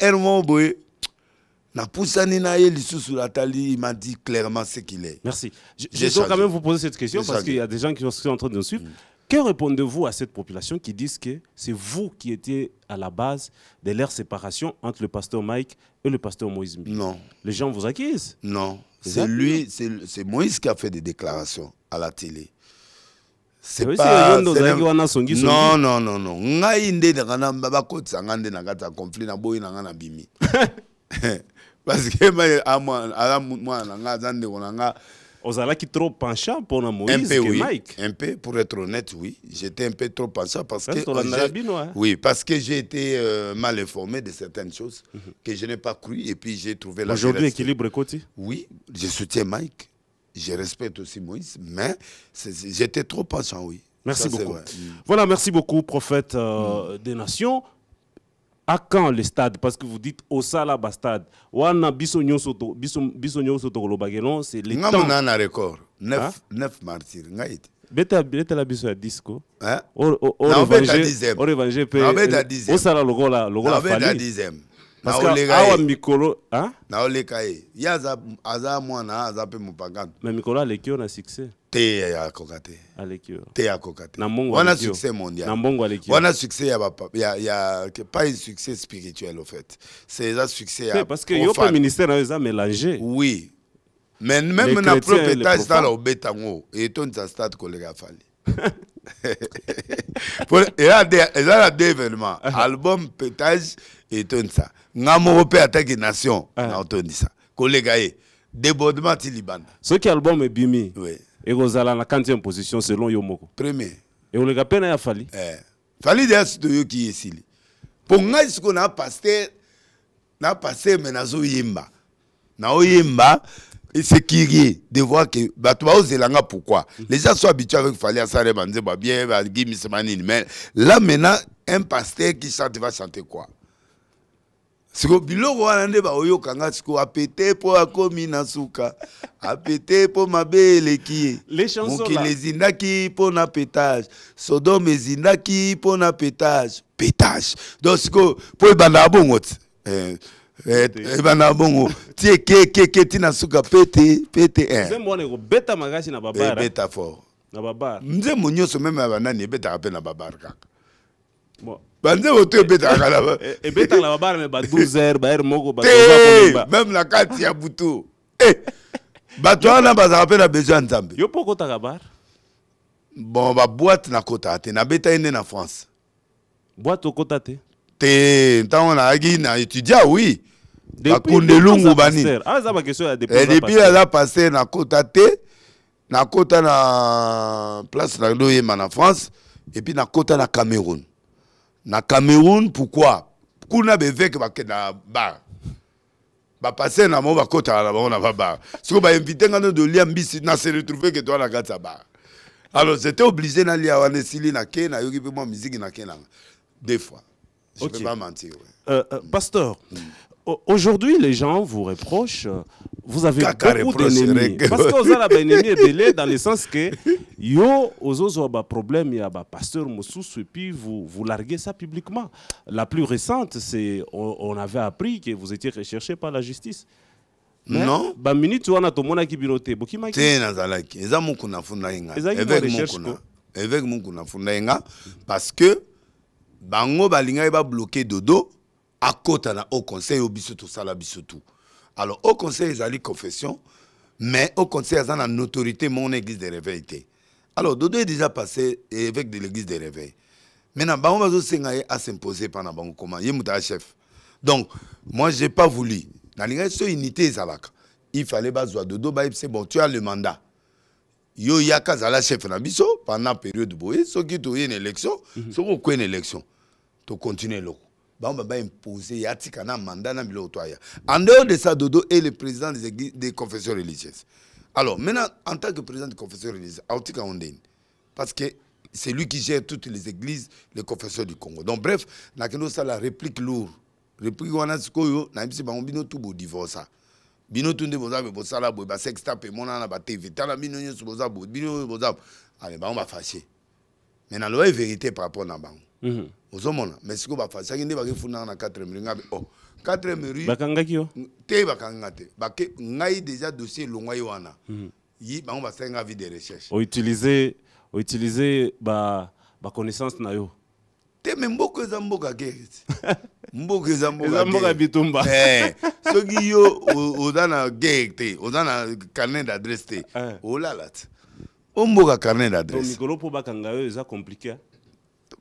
lisusu latali, il m'a dit clairement ce qu'il est. Merci. Je, dois quand même vous poser cette question parce qu'il y a des gens qui sont, qui sont en train de nous suivre. Que répondez-vous à cette population qui disent que c'est vous qui étiez à la base de leur séparation entre le pasteur Mike et le pasteur Moïse Mbi Non, Les gens vous accusent. non. C'est lui, c'est Moïse qui a fait des déclarations à la télé. C'est pas. Non, non, non, non. Ngai nde na na conflit na boyi na nga na bimi. Parce que na nga aza ndeko na nga ozalaki trop penchant pour un Moïse peu oui, Mike. un peu pour être honnête oui, j'étais un peu trop pensant parce que hein. oui parce que j'ai été euh, mal informé de certaines choses que je n'ai pas cru et puis j'ai trouvé la Aujourd'hui, équilibre côté. Oui, je soutiens Mike, je respecte aussi Moïse, mais j'étais trop patient oui. Merci Ça, beaucoup. Mm. Voilà, merci beaucoup, prophète euh, des nations à quand le stade? Parce que vous dites au Salaba stade. Wana Bissonio Soto, Bissonio Soto c'est les temps. Non, on a un record. 9, 9 hein? martyrs. Beta beta la biso ya disco. Hein? O o o revenge. O revenge pe. O sala logo la logo 10e naoleka awa mikolo hein? naoleka ye. Ye aza mwana hein? aza mpe mopagano me mikolo aleki yo na succès. Te akoka te. Te akoka te. Wana succès mondialwana succès ya pas un succès spirituel au fait. C'est eza succès parce que yo mpe ministère na yo eza mélange oui. Mais même na propre étage tala obeta yango etondisa stade koleka afali eza na deux événements. Album pétage etonisa nga moko mpe ataki nation. Ah. na otondisa koleka ye débordement ti libanda Soki album ebimi. oui. Ekozala na 40e position selon yo moko premier. Ekoleka mpe na ya fali. Eh, fali deya si toyoki ye esili mpo ngai sikoyo na paster na paster me nazoyemba naoyemba c'est curieux de voir que bato baozelanga pourquoi. Les gens sont habitués avec fali asale banzembo bien bagimisema nini mais là maintenant un pasteur qui chante va chanter quoi? Siko biloko wana nde baoyokanga sikoyo apete mpo akomi na suka apete mpo mabe eleki ye mokili ezindaki mpo na pétage sodome ezindaki mpo na pétage pétage. Donc sikoyo mpo ebandaka bongo ti Eh, eh, ebandaka bongo. Ti ekekeke ti na suka pete pete eh. ebeta fort. Na babara. Nzembo nyonso meme ya banani ebetaka mpe na babare kaka Bon. banzembo to ebetaka na ba- E- ebetaka na babara me ba 12 heures ba heure moko même na kati ya butu Eh, bato wana bazalaka mpe na besoin ya nzambe. Yo mpo okotaka bar? Bon baboite nakotaka te. Nabeta ye nde na france. Bwate okota te? Te! Ntango nayaki na étudia oui. Depuis- banini bakestion ya depuis Eh, aza paster nakota te. Nakota na place na oyemba na france. Epuis nakota na cameroun na cameroun pourquoi? Kuna beveke bakenda bar. Bapaster na bango bakotaka na bango na babar sikoyo bainvite nga no dolia mbisi na se retrouve ke toa na kati ya bar. Alors j'étais obligé nalia wana esili nake nayoki mpe mwa miziki nake nanga deux fois. Je Ok. peux pas mentir ouais. Euh, euh, pasteur Aujourd'hui, les gens vous reprochent, vous avez Kaka beaucoup d'ennemis. Parce que vous avez un ennemi belé dans le sens que yo, aux autres, problème, il y a un pasteur Moussous, et puis vous, vous larguez ça publiquement. La plus récente, c'est on, on avait appris que vous étiez recherché par la justice. Mais, Non. Ba minute wana to mona ki binote, bokima ki. te nazalaki eza moku nafunda ye nga Ezalaki évêque mwa recherche moku na- ko? évêque moku nafunda ye nga parce que bango balingaki babloke dodo akota na au conseil oyo biso tosala biso tu alors au conseil ezali confession mais au conseil aza na autorité moko na église de réveil te alors dodo est déjà passé évêque de l'église de réveil maintenant bango bazosenga ye asimposer mpa na bango koma ye moto ya chef. Donc moi j'ai pas voulu. Nalingaki so unité ezalaka il fallait bazwa dodo bayebise bon tu as le mandat. Yo yaka azala chef na biso pendant période boye soki toye na élection soki okwei na élection. Tocontinue eloko bango baimpose ye atika na mandat na biloko en dehors de ça dodo est le président des, confessions religieuses. Alors maintenant en tant que président des confessions religieuses aotika ngo ndeni parce que c'est lui qui gère toutes les églises les confessions du congo. Donc bref nakende osala réplique lourd réplique wana sikoyo nayebisi bango bino tu bodivorsa bino tu nde boza boye bosala boye basextape emonana na batv tala bino nyonso boza boye bino oyo boza ale bango bafashe mais naloba vérité par rapport na. Ozomona mais sikoyo bafashaki nde bakefundaka na 4 rue ngabe o 4 rue Bakangaki yo. te bakanga te ngai déjà dossier elongwa ye wana yi bango basalinga avis de recherche Utiliser utiliser ba ba connaissance na yo. te me mboka eza mboka guerre mboka eza mboka bitumba. Eh, soki yo oza na guerre te oza na carnet d'adresse te Eh. olala te o mboka carnet d'adresse mikolo po bakanga yo eza compliqué.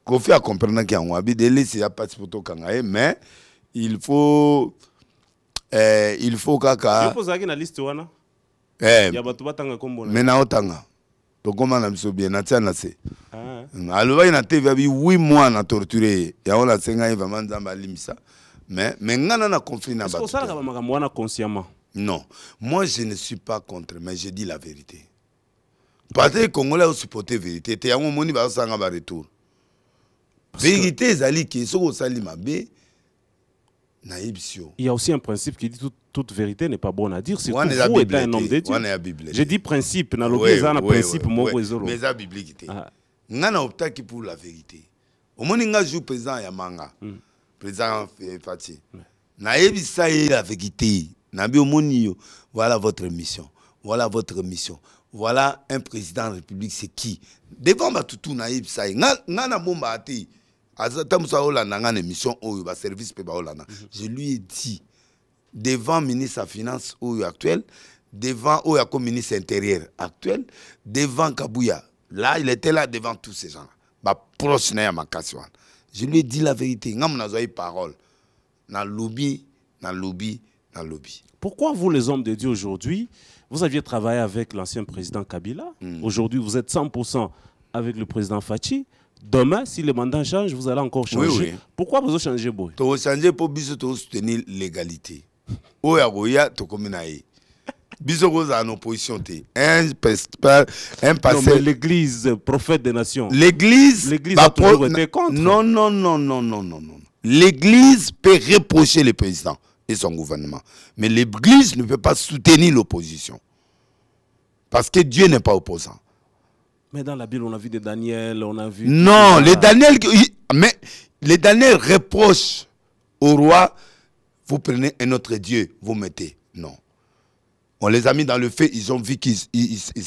Hein. kofi akomprenaki yango abi delisi ya pasi po tokanga ye mais il faut eh, il faut kaka. Pozaki na liste wana eh, ya bato batanga kombo me na otanga. Tokóma na biso bien natia na se. Ah. alobaki na tv abi 8 mois na torture ye yango nasenga ye vraimen nzambe alimisa mais me ngai na na conflit na Est-ce que bato osalaka te. bamakambo wana consciemment? Non. Moi je ne suis pas contre mais je dis la vérité. Que congolais osupporte vérité. Te yango omoni bazosanga baretour vérité ezali ke soki osali mabe nayebisi yo Il y a aussi un principe qui dit toute, toute vérité n'est pas bonne à dire. Surtout wana eza vous étant un homme de Dieu. J'ai dit principe. Na lobi Ouais, eza na principe moko ouais. ezolo. mais eza biblique te Ah. nga na optaki pour la vérité omoni nga jour président ya manga président F- fati nayebisa ye la vérité nabi omoni yo voilà votre mission voilà votre mission voilà un président de la république c'est qui? Devant bato tu nayebisa ye nga na bomba te émission baolanda je lui ai dit devant ministre ya finance oyo actuel devant ako ministre intérieur actuel devant kabuya là il était là devant tous ces gens là baproche na ye ya makasi wana. Je lui ai dit la vérité. Ngambo nazwaki parole. Nalobi nalobi nalobi Pourquoi vous, les hommes de Dieu, aujourd'hui, vous aviez travaillé avec l'ancien président Kabila? Hmm. Aujourd'hui, vous êtes 100% avec le président Fachi. Demain, si le mandat change, vous allez encore changer. Oui, oui. Pourquoi vous changé, boy? Tokochange mpo biso tokosoutenir légalité oyo akoya tokomi na ye biso kozala na opposition te un, un mais l'église, prophète des nations. L'église. L'église a toujours pour- été contre. Non, non, non, non, non, non, non. L'église peut reprocher le président et son gouvernement. Mais l'église ne peut pas soutenir l'opposition. Parce que Dieu n'est pas opposant. Mais dans la Bible, on a vu des Daniel, on a vu. Non, les Daniel, mais les Daniel reprochent au roi, vous prenez un autre Dieu, vous mettez. Non. On les a mis dans le feu, ils ont vu qu'ils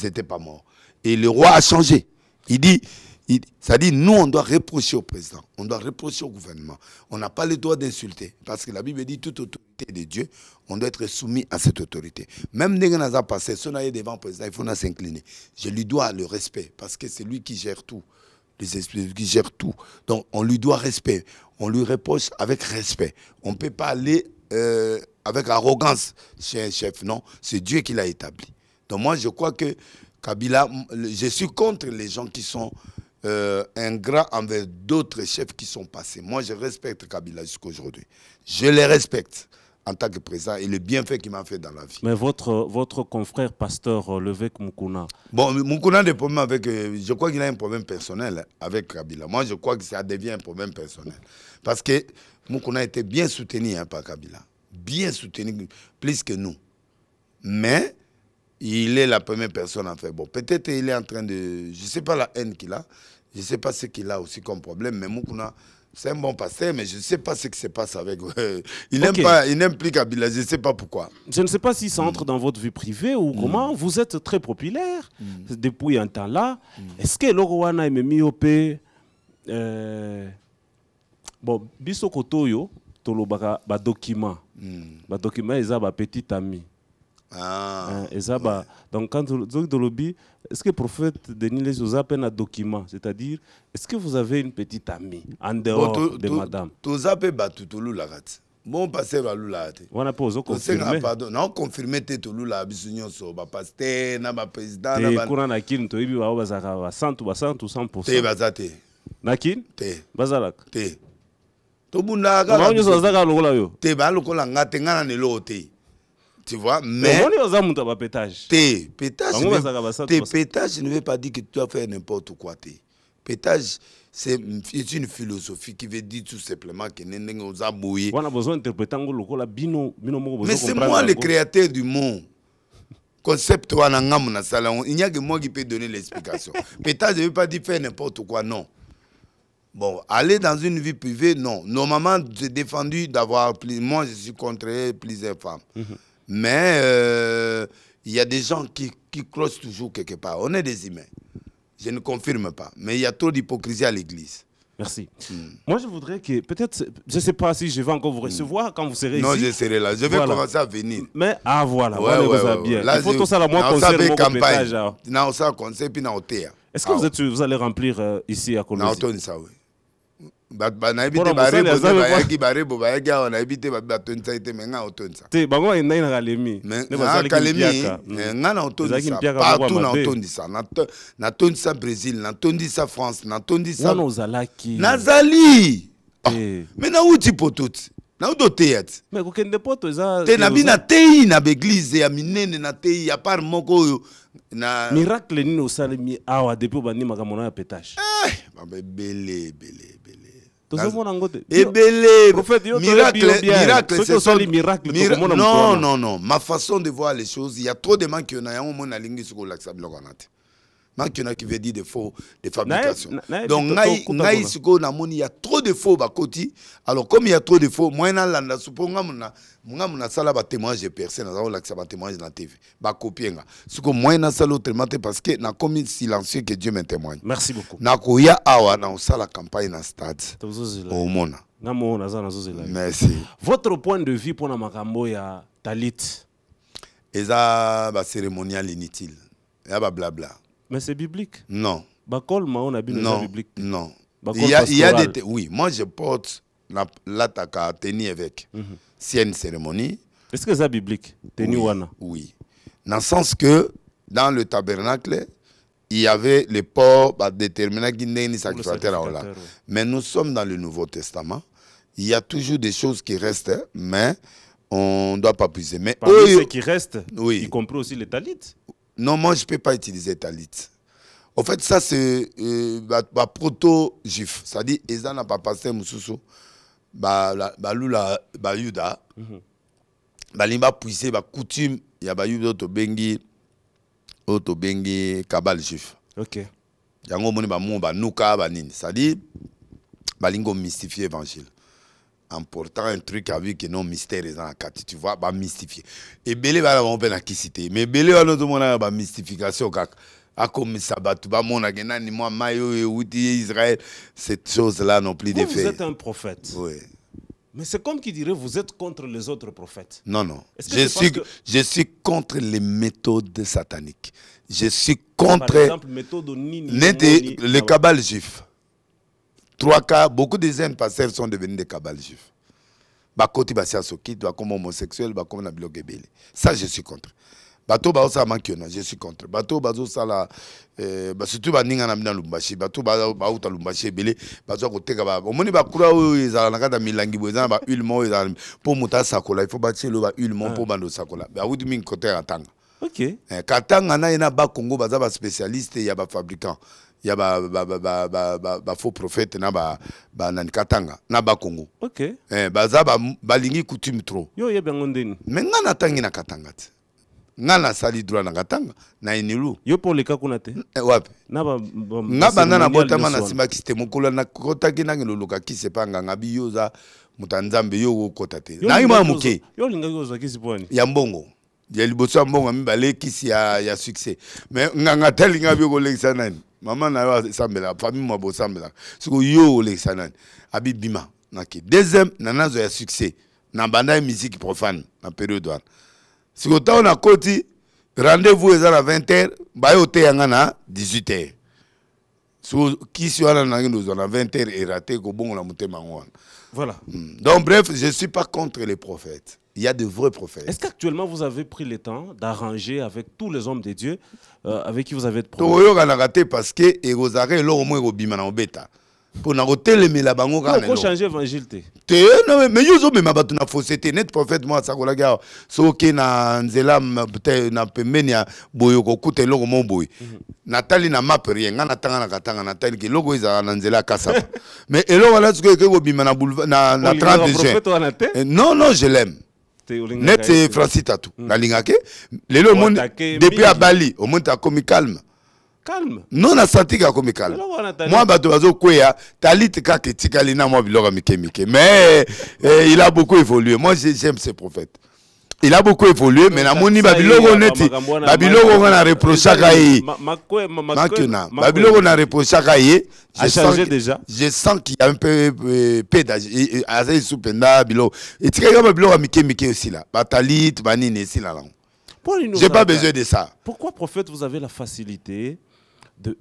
n'étaient pas morts. Et le roi a changé. Il dit, dit, nous, on doit reprocher au président, on doit reprocher au gouvernement. On n'a pas le droit d'insulter. Parce que la Bible dit, toute autorité de Dieu, on doit être soumis à cette autorité. Même Nengenaza passé, si on est devant le président, il faut s'incliner. Je lui dois le respect, parce que c'est lui qui gère tout les esprits qui gèrent tout. Donc on lui doit respect. On lui reproche avec respect. On ne peut pas aller euh, avec arrogance chez un chef. Non, c'est Dieu qui l'a établi. Donc moi, je crois que Kabila, je suis contre les gens qui sont euh, ingrats envers d'autres chefs qui sont passés. Moi, je respecte Kabila jusqu'à aujourd'hui. Je les respecte en tant que président et le bienfait qu'il m'a fait dans la vie. Mais votre, votre confrère pasteur euh, Levesque Mukuna, Bon, Moukouna a des problèmes avec. euh, je crois qu'il a un problème personnel avec Kabila. Moi, je crois que ça devient un problème personnel. Parce que Moukouna était bien soutenu hein, par Kabila. bien soutenu, plus que nous. Mais il est la première personne à faire. Bon, peut-être il est en train de... Je ne sais pas la haine qu'il a. Je ne sais pas ce qu'il a aussi comme problème. Mais Moukouna, c'est un bon pasteur, mais je ne sais pas ce qui se passe avec... il n'aime pas, il n'aime plus Kabila. Je ne sais pas pourquoi. Je ne sais pas si ça entre dans votre vie privée ou comment. Vous êtes très populaire depuis un temps là. Est-ce que Lorowana est mis au P euh, Bon, biso kotoyo, tolobaka ba document. Ba document eza ba petit ami. Ah. Hein, eza ba donc quand zoki tolobi, est-ce que prophète Denis les oza peine un document, c'est-à-dire est-ce que vous avez une petite amie en dehors Bon, to- de to- madame toza mpe bato tolulaka te bon paster balulaka te Wana pe ozo tosenga confirmer. pardon naoconfirme te tolulaka biso nyonso bapaster na baprésident na Te ba- kuna na kini toyebi bao bazalaka ba 100 ba 100 ou 100%. te baza te na kini te bazalaka te tobundaka bango nyonso kaka bazalaka lokola yo? Te balokola nga te nga na neloko te tu vois mais pétage Bango ne- bazalaka basatu te bas- pétage ne veut pas dire que tu dois faire n'importe quoi te pétage c'est une philosophie qui veut dire tout simplement que bino moko bozo Mais c'est moi le créateur du monde. Concept wana ngamu na sala, il n'y a que moi qui peut donner l'explication. Peut-être je ne veux pas dire faire n'importe quoi, non. Bon, aller dans une vie privée, non. Normalement, j'ai défendu d'avoir plus. Moi, je suis contre plusieurs femmes. Mais euh, il y a des gens qui, qui clochent toujours quelque part. On est des humains. Je ne confirme pas. Mais il y a trop d'hypocrisie à l'église. merci Hmm. moi je voudrais que peut-être je ne sais pas si je vais encore vous recevoir quand vous serez Non, ici je serai là. Je vais Voilà. commencer à venir. mais ah voilà Ouais, ouais, ouais, bien. Là, il faut tosala mwa na concert osabe moko campagne. pétage awa na osala conseil puis oteya est-ce que vous, êtes, vous allez remplir euh, ici à na Kolwezi otonisa we bato banayebi Mpona te barebo te bayaki barebo bayaki awa nayebi te babi batonisa ye te me nga otonisa te bango na kalemi me nde na kalemi mpiaka. Mm. eh, nga na otondisa partout na otondisa Na to- natondisa brésil natondisa france natondisa ozalaki? Nazali! Ah, Eh. me nauti poto ti? Nauti oteya ti? Mais kokende poto eza te nabi nateyi na baeglize ya minene nateyi ya part moko oyo na miracle nini osalemi awa depuis obandi makambo na ya pétage? Eh, baba ebele ebele ebele tozomona yango ebele miracle Soki osali miracle, tokomona non non non. Ma façon de voir les choses il y a trop de manque na yango mona nalingi soki olakisa biloko wana te manque na qui veut dire de faux de fabrication donc ngai ngai sikoyo namoni il y a trop de faux bakoti. Alors comme il y a trop de faux moi nalanda ngamu na ngamu nasala batémoignage percé naza kolakisa batémoignage na tv bakopie nga. Sikoyo moi nasala autrement te parce que nakomi silencieux que dieu me témoigne. Merci beaucoup. Nakoya awa na osala campagne na stade. Omona nga moo naza nazozela merci. Votre point de vue mpona makambo ya talit? Eza bacérémonial inutile. Ya bablabla mais c'est biblique. Non. Non non. Il y, a, il y a des oui moi je porte la lataka tenue avec s'il y a une cérémonie. Est ce que eza biblique teni oui, wana? oui. Dans le sens que dans le tabernacle il y avait les ports déterminés qui ndenge ni sacrificateur aola sacrificateur, oui. mais nous sommes dans le nouveau testament. Il y a toujours des choses qui restent mais on ne doit pas puiser. Mais parmi oyo- ceux qui restent Oui. y compris aussi les talit Non, moi, je ne peux pas utiliser talit. En fait, ça, c'est euh, bah, bah, proto-juif. C'est-à-dire, Eza n'a pas passé Moussoussou. Bah, bah, lula, bah, yuda. Bah, limba puissé, bah, coutume. Il y a bah, yuda, to bengi, to bengi, kabal juif. ok yango omoni bamongo banuka banini c'est-à-dire balingi omystifie évangile en portant un truc avec non mystère eza na kati tu vois bamystifie ebele bana bango mpe na kisi te mais ebele wana ozomona bamystification kaka akomisa bato bamonake nani mwa mai oyo euti israël cette chose là non plus de Vous, vous fait êtes un prophète. Oui. mais c'est comme qui dirait vous êtes contre les autres prophètes. Non non. Je suis, je suis contre les méthodes sataniques. Je suis par contre exemple méthode nini les na- cabales juifs. Trois cas, beaucoup de jeunes pasteurs sont devenus des cabales juifs. Bakoti basia soki, comme homosexuel, comme na biloko ebele. Ça, je suis contre. Bato ba osa mankiona, je suis contre. Bato bazo sala euh, ba surtout baninga na mina lumbashi, bato ba ba uta lumbashi ebele, bazo koteka. Omoni ba kura oyo ezala na kata milangi bo ezala ba huile mo ezala po muta sakola, il faut ba tielo ba huile mo po bando sakola. Ba uti mingi kote atanga. ok Eh, katanga na ye na bakongo baza baspécialiste ya bafabricant ya bafaux ba, ba, ba, ba, ba, ba prophète na ba- banani katanga na bakongo ok. Eh, baza ba- balingi coutume trop. Yo oyebi yango ndeni. Me nga natangi na katanga te. Nga nasali droit na katanga na enilu yo mpo oleka kuna te. Eh, wapi? Na ba- ba- nga banda na botama nasimbaki te mokolo nakotaki nange loluka kisi epa nganga bi yo oza moto ya nzambe yo okota te. Nayi mwa moke ya mbongo ya liboso ya mbongo ya mibale kisi ya, ya succès. Me nganga talinga bi okolekisa nani mama na yo asambelaka famille mwa bosambelaka siko yo olekisa nani abi bima nake deuxième na nazwa ya succès. Na banda ye musique profane na période wana siko ntango nakoti rendez-vous eza na 20 heures baye oteyanga na 18 heures. So kisi wana nangi ndozwa na 20 heures erate kobongola motema yango wana voilà. Mm. donc bref je suis pas contre les prophètes il y a de vrais prophètes. Est-ce qu'actuellement vous avez pris le temps d'arranger avec tous les hommes de Dieu euh, avec qui vous avez de problèmes? parce que na kotelemela bango changer évangile te te non, mais bato na net prophète mo asakolaki awa soki oke na nzela m- te na pembeni ya boye okokuta eloko mo boye. Natali na map rien. Nga natali ke na nzela mais eloko wana soki eke kobima na, bouleva- na, na Olingaka 30 juin. prophète wana te Eh, non non je l'aime Te olingaka net ye te. francis tatu nalingaki lelo omoni depuis mingi. abali omoni akomi calme. Calme. Non nasantiki akomi calme. Mwa bato bazokweya talite kaka etikali na mwa biloko ya mike mike. Mais eh, il a beaucoup évolué. Moi j'ai- j'aime ce prophète il a beaucoup évolué mais namoni babiloko neti babiloko ma- ngo na reprochaka ye makena babiloko na reprochaka ye A je sens qu'il y a un peu et- aza esu mpenza biloko etikaki kaka babiloko ya mike mike esila batalite banini esila nango j'ai pas besoin de ça. Pourquoi, prophète, vous avez la facilité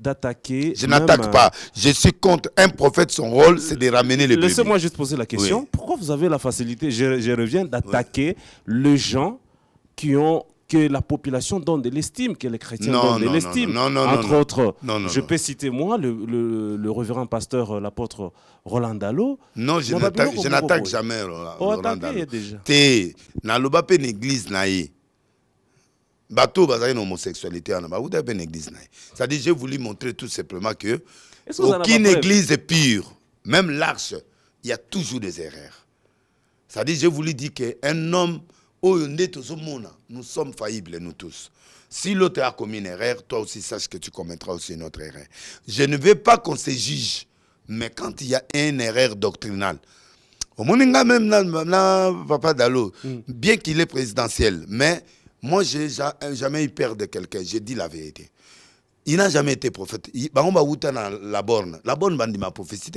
d'attaquer je n'attaque pas je suis contre un prophète son rôle c'est de ramener les Laissez-moi juste poser la question. Oui. Pourquoi vous avez la facilité, je, je reviens, d'attaquer les gens qui ont que la population donne de l'estime, que les chrétiens Non, donnent de l'estime? Entre non. autres, Non, je peux citer moi, le, le, le révérend pasteur, euh, l'apôtre Roland Dalo. non je n'attaque jamais Oh, attaqué Dalo. déjà. te naloba mpe na église bato bazali na homosexualité wana bakuta mpe na église na ye. C'est-à-dire j'ai voulu montrer tout simplement que aucune église est pure. Même l'arche il y a toujours des erreurs. C'est-à-dire j'ai voulu dire que un homme oyo nde tozomona nous sommes faillibles nous tous. Si l'autre a commis une erreur toi aussi sache que tu commettras aussi une autre erreur. Je ne veux pas qu'on se juge mais quand il y a une erreur doctrinale omoni nga même na, na papa dalo bien qu'il est présidentiel mais moi j'ai ja- jamais eu peur de quelqu'un j'ai dit la vérité. Il n'a jamais été prophète. I- bango bauta na la borne. La borne bandima prophétie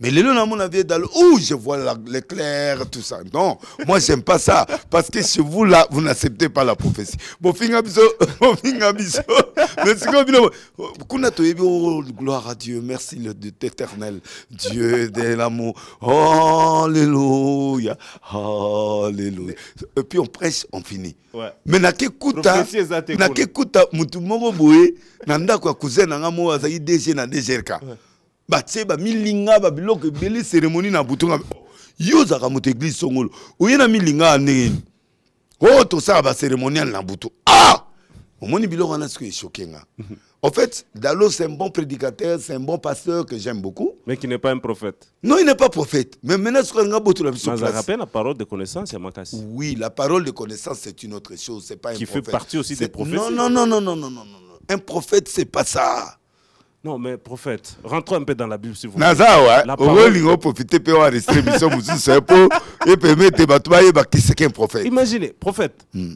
mais lelo namona vie dalo où je vois la- l'éclair tout ça. Non moi j'aime pas ça. Parce que chez vous là vous n'acceptez pas la prophétie. Bofinga biso bofinga biso. Mais kuna toyebi oh, gloire à dieu. Merci le Dieu éternel dieu de l'amour. Alléluia. Alléluia. Et puis on prêche on finit. Ouais. mais eza te kuna. nakekuta mutu moko boye na ya cousin na azalaki dg na dgrk batie bamilinga babiloko ebele cérémonie na butunga yo ozalaka moto église songolo oye na milinga ya ndenge nini oyo tosala bacérémonial na butu ah omoni biloko wana siko eshoke nga en fait dalo c'est un bon prédicateur c'est un bon pasteur que j'aime beaucoup Mais qui n'est pas un prophète. non il n'est pas prophète mais maintenant siko alinga botola biso Mais ça place rappelle la parole de connaissance, c'est Makassi. oui, la parole de connaissance, c'est une autre chose. C'est pas Qui un fait prophète. partie aussi des non, non, non, non, non, non, non. non. Un prophète, c'est pas ça. Non, mais prophète, rentrons un peu dans la Bible, s'il vous plaît. naza wa La parole- okolinga oprofite mpe oarestre biso mosusu mpo epermete bato bayeba ki c'est qu'un prophète Imaginez, prophète. Alain,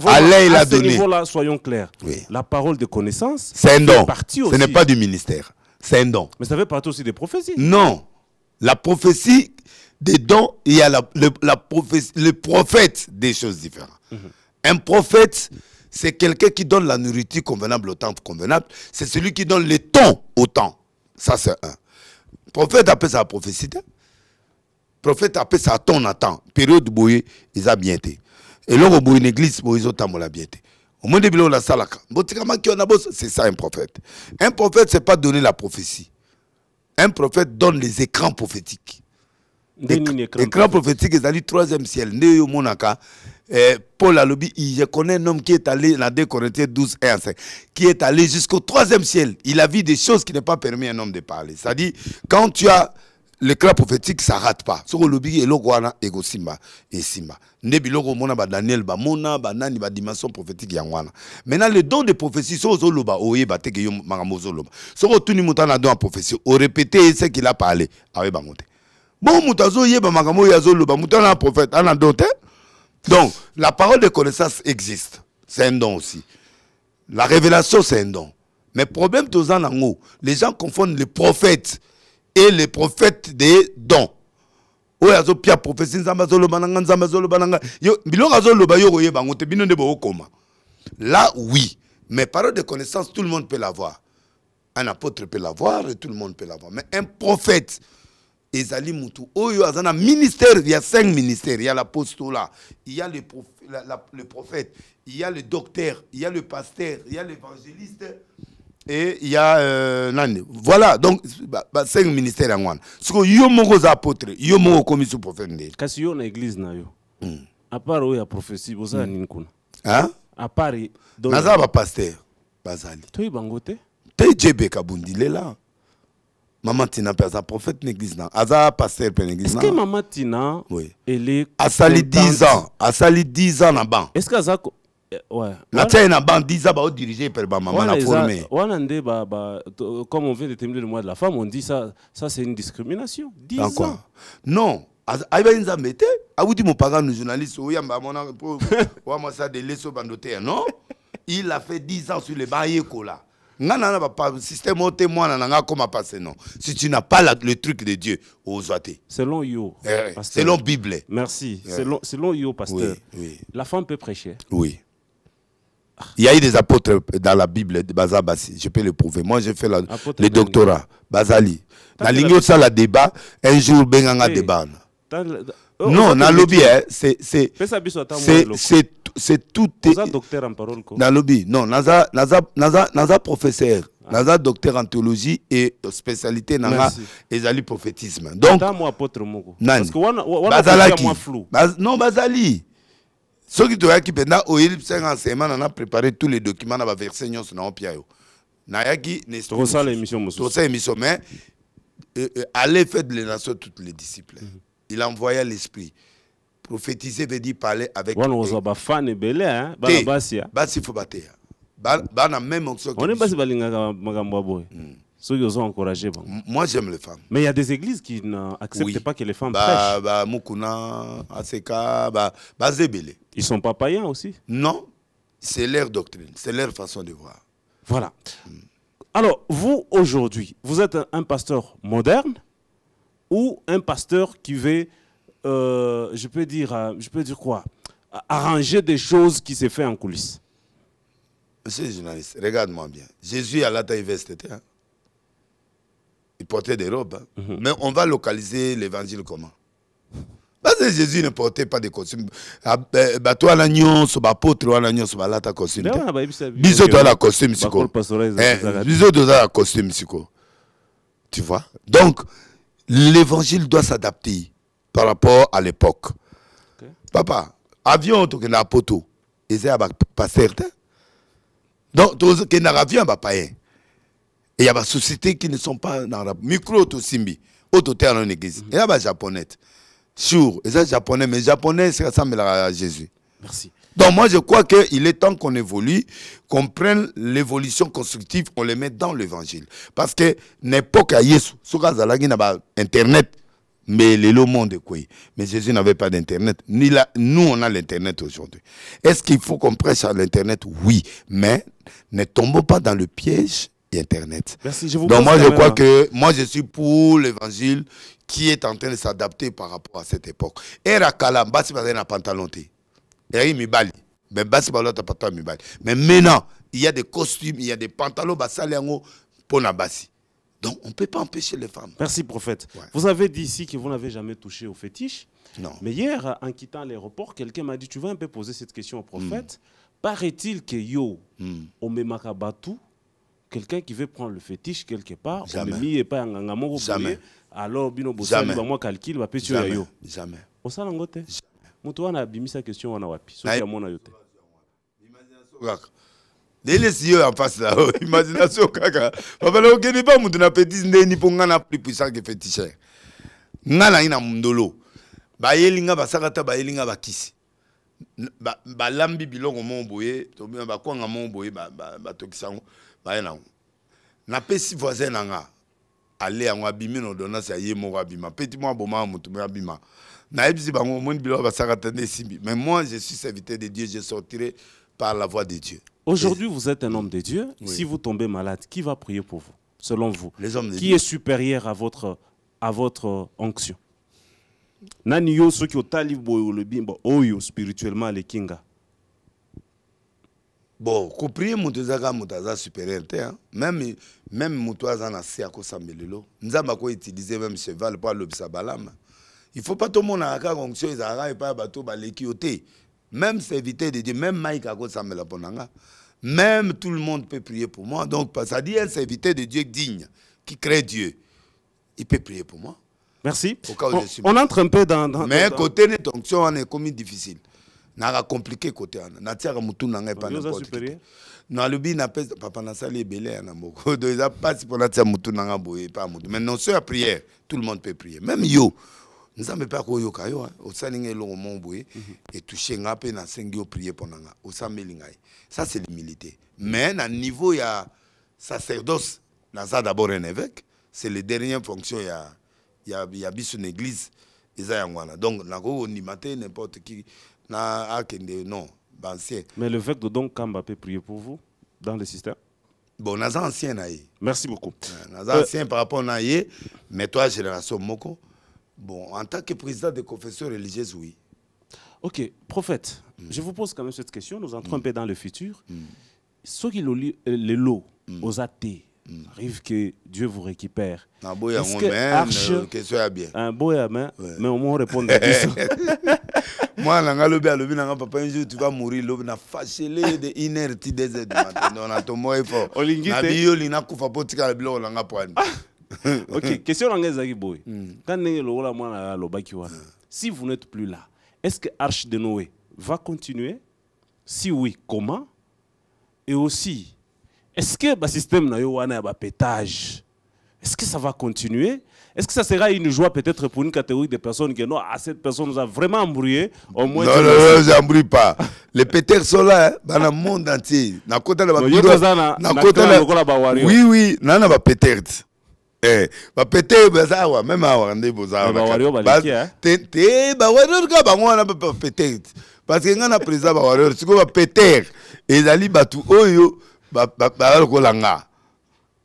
Voilà, il à a ce donné. niveau-là, soyons clairs. Oui. La parole de connaissance, c'est un don ce n'est pas du ministère c'est un don Mais ça fait partie aussi des prophéties. non la prophétie des dons il y a la, le, la prophétie, le prophète des choses différentes un prophète c'est quelqu'un qui donne la nourriture convenable au temps convenable. C'est celui qui donne le temps au temps. Ça c'est un. Prophète appelle ça la prophétie. Te. prophète appelle ça temps na temps période boye eza bien te eloko boye na église boye ezotambola bien omoni biloko nasalaka botikamaki yo na boso c'est ça un prophète. Un prophète c'est pas donner la prophétie. Un prophète donne les écrans prophétiques écran prophétique ezali troisième ciel. Nde oyo omonaka eh, paul alobi je connais un homme qui est allé dans 2 corinthiens 12 1 à 5 qui est allé jusqu'au troisième ciel. Il a vu des choses qui n'est pas permis à un homme de parler. C'est à dire quand tu as l'écran prophétique ça rate pas. Soko olobi eloko wana ekosimba esimba nde biloko omona badaniel bamona banani badimension prophétique yango wana. Maintenant le don de prophétie soki ozoloba oyeba teke yo makambo ozoloba. Soki otuni moto ana don ya prophétie orépété ye ce qu'il a parlé. Aoyebango te bon moto azoyeba makambo oyo azoloba moto ana prophète ana don donc la parole de connaissance existe. C'est un don aussi. La révélation c'est un don. Mais problème toza nango. Les gens confondent les prophètes et les prophètes des dons. Oyo azopia prophétie nzambe azoloba na nga nzambe azoloba na nga biloko azoloba yo koyeba yango te bino nde bookoma là oui. Mais parole de connaissance tout le monde peut l'avoir. Un apôtre peut l'avoir et tout le monde peut l'avoir. Mais un prophète ezali mutu oyo aza na ministère il y a cinq ministères. Il y a l'apostolat il y a le, prof, la, la, le prophète il y a le docteur il y a le pasteur il y a l'évangéliste et il y a euh, nani. Voilà donc ba, ba cinq ministères yango wana siko yo moko oza apôtre yo moko okomi su prophète ndeni kasi yo na église na yo. À part oyo ya prophétie bozala nini kuna? Hein? à part naza bapaster bazali. Toyeba yango te. Te jebe kabundi lela mama tina mpe aza prophète na église na aza paster mpe na église est-ce que na mama tina Oui. asali contente? 10 ans. Asali 10 ans na ban est-ce que aza eh, ouais. Natia ye na ban 10 ans baodirige mpe bamama na eza- forme wana nde ba, ba, comme on vient de terminer le mois de la femme on dit ça ça c'est une discrimination. 10 dans ans. Quoi non. Ayebaki nzambe te awuti mopagano journaliste oyamba de leso bando te non? Il a fait 10 ans sur le banc ayekola système te mwana na akoma pase non si tu n'as pas la, le truc de dieu ozwa te selon yo Eh, pasteur. selon bible merci Ouais. selon, selon yo pasteur Oui, oui. la femme peut prêcher Oui. Il y a eu des apôtres dans la Bible de Bazabasi. Je peux le prouver. Moi, j'ai fait la, le doctorat. Bazali. Lingi la- ça la débat. Un jour, benganga débat. Oh, Non, na métier. hein, c'est, c'est, c'est, c'est, tout. oza docteur en parole ko Na lobby. Non, naza, naza, naza, naza professeur. Naza docteur en théologie et spécialité nanga ezali prophétisme. Donc, ata mwa apôtre moko parce que wana wana flou Baz- non bazali soki toyaki mpenza oyeli bisenga enseignement nana préparé tous les documents na baverset nyonso na opia yo nayaki tokosala mosusu. émission mosusu tosala émission mais euh, euh, allez faire de les nations toutes les disciples il envoya l'esprit. Prophétiser veut dire parler avec hein, Te. bana basi ya basi fo bateya Ba- bana même onction que one biso. basi balingaka makambo ya boye. Soki oza encouragé bango M- moi j'aime les femmes. Mais il y a des églises qui n'acceptent Oui. pas que les femmes ba, prêchent. ba mukuna aseka ba baza ebele ils sont pas païens aussi? Non c'est leur doctrine c'est leur façon de voir. Voilà. Alors vous aujourd'hui vous êtes un pasteur moderne ou un pasteur qui veut euh, je peux dire euh, je peux dire quoi arranger des choses qui se fait en coulisses Monsieur le journaliste, regarde-moi bien. Jésus à la taille veste, hein. il portait des robes. hein. Mais on va localiser l'évangile comment? Parce que Jésus ne portait pas de costume. Ah, ben, Bato à l'agnon, sur apôtre à l'agnon, sur la costume. Nde te. wana bayebisa biso Biso ke toza na costume siko. bakolo pastoral Eh, ezalaka te. Biso toza na costume siko. Tu vois? Donc, l'évangile doit s'adapter par rapport à l'époque. Papa, avion tokenda na poto. Eza ya bapaster te donc tokenda na avion ya bapayen et ya basociété qui ne sont pas dans la micro tosimbi oyo toteya na église eya bajaponais te sur eza japonais. Mais japonais esika asambelaka ya jésus. Merci donc moi je crois qu'il est temps qu'on évolue, qu'on prenne l'évolution constructive, on les met dans l'évangile. Parce que n'importe qui Yesu, ce qu'il y a internet, mais le monde est quoi. Mais Jésus n'avait pas d'internet. Ni nous on a l'internet aujourd'hui. Est-ce qu'il faut qu'on prêche à l'internet? Oui, mais ne tombons pas dans le piège internet. Merci, je vous Donc moi je crois un- que moi je suis pour l'évangile qui est en train de s'adapter par rapport à cette époque. Era kala basi bazali na pantalon Eri mibali. Basi balota mibali. Mais maintenant, il y a des costumes, il y a des pantalons basali yango pona basi. Donc on peut pas empêcher les femmes. Merci, prophète. Ouais. Vous avez dit ici que vous n'avez jamais touché au fétiche. Non. Mais hier, en quittant l'aéroport, quelqu'un m'a dit Tu vas un peu poser cette question au prophète. Paraît-il que yo, Mm. omemaka batu, quelqu'un qui veut prendre le fétiche quelque part Jamais. omemi epai ya nganga moko Jamais. boye alors bino bosali Jamais. bamwa calcul bapesi oyo jamais yo jamais osala yango te moto wana abimisa question wana wapi? Soki amona yo te. Kaka. Lelesi yo en face là imagination kaka. Babala okende pa mutu na pétise ndeni mpo nga na plus puissant que féticheur. Nga nangi na mundolo. Bayeli nga basaka ata bayeli nga bakisi balambi biloko moko boye to bien bakwanga moko boye ba- ba- batokisa yango baye nango napesi voisin na nga ale yango abimi na ordonnance ya ye moko abima. Peti mwa abomaka motu mo abima mais moi je suis serviteur de dieu je sortirai par la voix de dieu. Aujourd'hui, vous êtes un homme de Dieu. Oui. Si vous tombez malade, qui va prier pour vous, selon vous? Les hommes de Qui dieu. est supérieur à votre, à votre onction? Nani yo soki otali boye olobi bo oyo spirituellement alekinga bon koprie moto eza kaka moto aza supérieur te hein. même même moto aza na se akosambelelo nzambe akoutilize même cheval mpo alobisa balama il faut pas tomonaka kaka onction ezalaka epai ya bato baleki yo te même serviteur de dieu même mike akosambela mpo na nga même tout le monde peut prier pour moi. Donc ça dit un serviteur de dieu digne qui crée dieu il peut prier pour moi. Merci. Au cas où On, je suis on entre un peu dans. dans- mais dans- côté neti onction wana ekomi difficile. Naka compliqué côté wana natiaka motu na ngai oza n'importe qui nalobi napesa papa nasali ebele ya na moko. Donc eza mpasi mpo natia motu na nga boye pa motu mais notion ya prière. Tout le monde peut prier. Même yo nzambe mpe akoyoka yo hein. osali nga eloko moko boye etouche nga mpe nasengi yo nga. Osambeli ngai. Ça c'est l'humilité. Mais na niveau ya sacerdoce naza d'abord un évêque. C'est le dernier fonction ya, ya, ya biso na église. Eza yango wana donc nakoki kondima te n'importe qui na akende non baancien Mais le vec de Don Kamba peut prier pour vous dans le système. bon naza ancien na ye. Merci beaucoup. naza Euh, ancien par rapport na ye mais toi génération moko bon en tant que président de confession religieuse oui Ok, prophète, Mm. je vous pose quand même cette question. Nous entrons un peu dans le futur. Ceux qui euh, les lots Mm. aux athées, arrive que Dieu vous récupère. naboya Est-ce yango que mais Arche- euh, Un beau à main, Ouais. mais au moins à lobi alobi nanga papa un jour tu vas mourir lobi na de Olingi te? nanga pwani ok, question dans les Agiboy. Mm. Quand le rôle moi le baki wana, si vous n'êtes plus là, est-ce que Arche de Noé va continuer? Si oui, comment? Et aussi, est-ce que le système na yo wana ya ba pétage Est-ce que ça va continuer? Est-ce que ça sera une joie peut-être pour une catégorie de personnes qui non, ah, cette personne nous a vraiment embrouillé au moins non non non j'embrouille pas. Les péters sont là hein, dans le monde entier. Na kota na lokola ba oui oui na na bapéter Eh, Eh, bapete baza awa meme awa nde bozate eh, bawarrior kaka bango wana bapete parce que ngai na président bawarrior sikoyo bapetere ezali bato oyo baya lokola nga.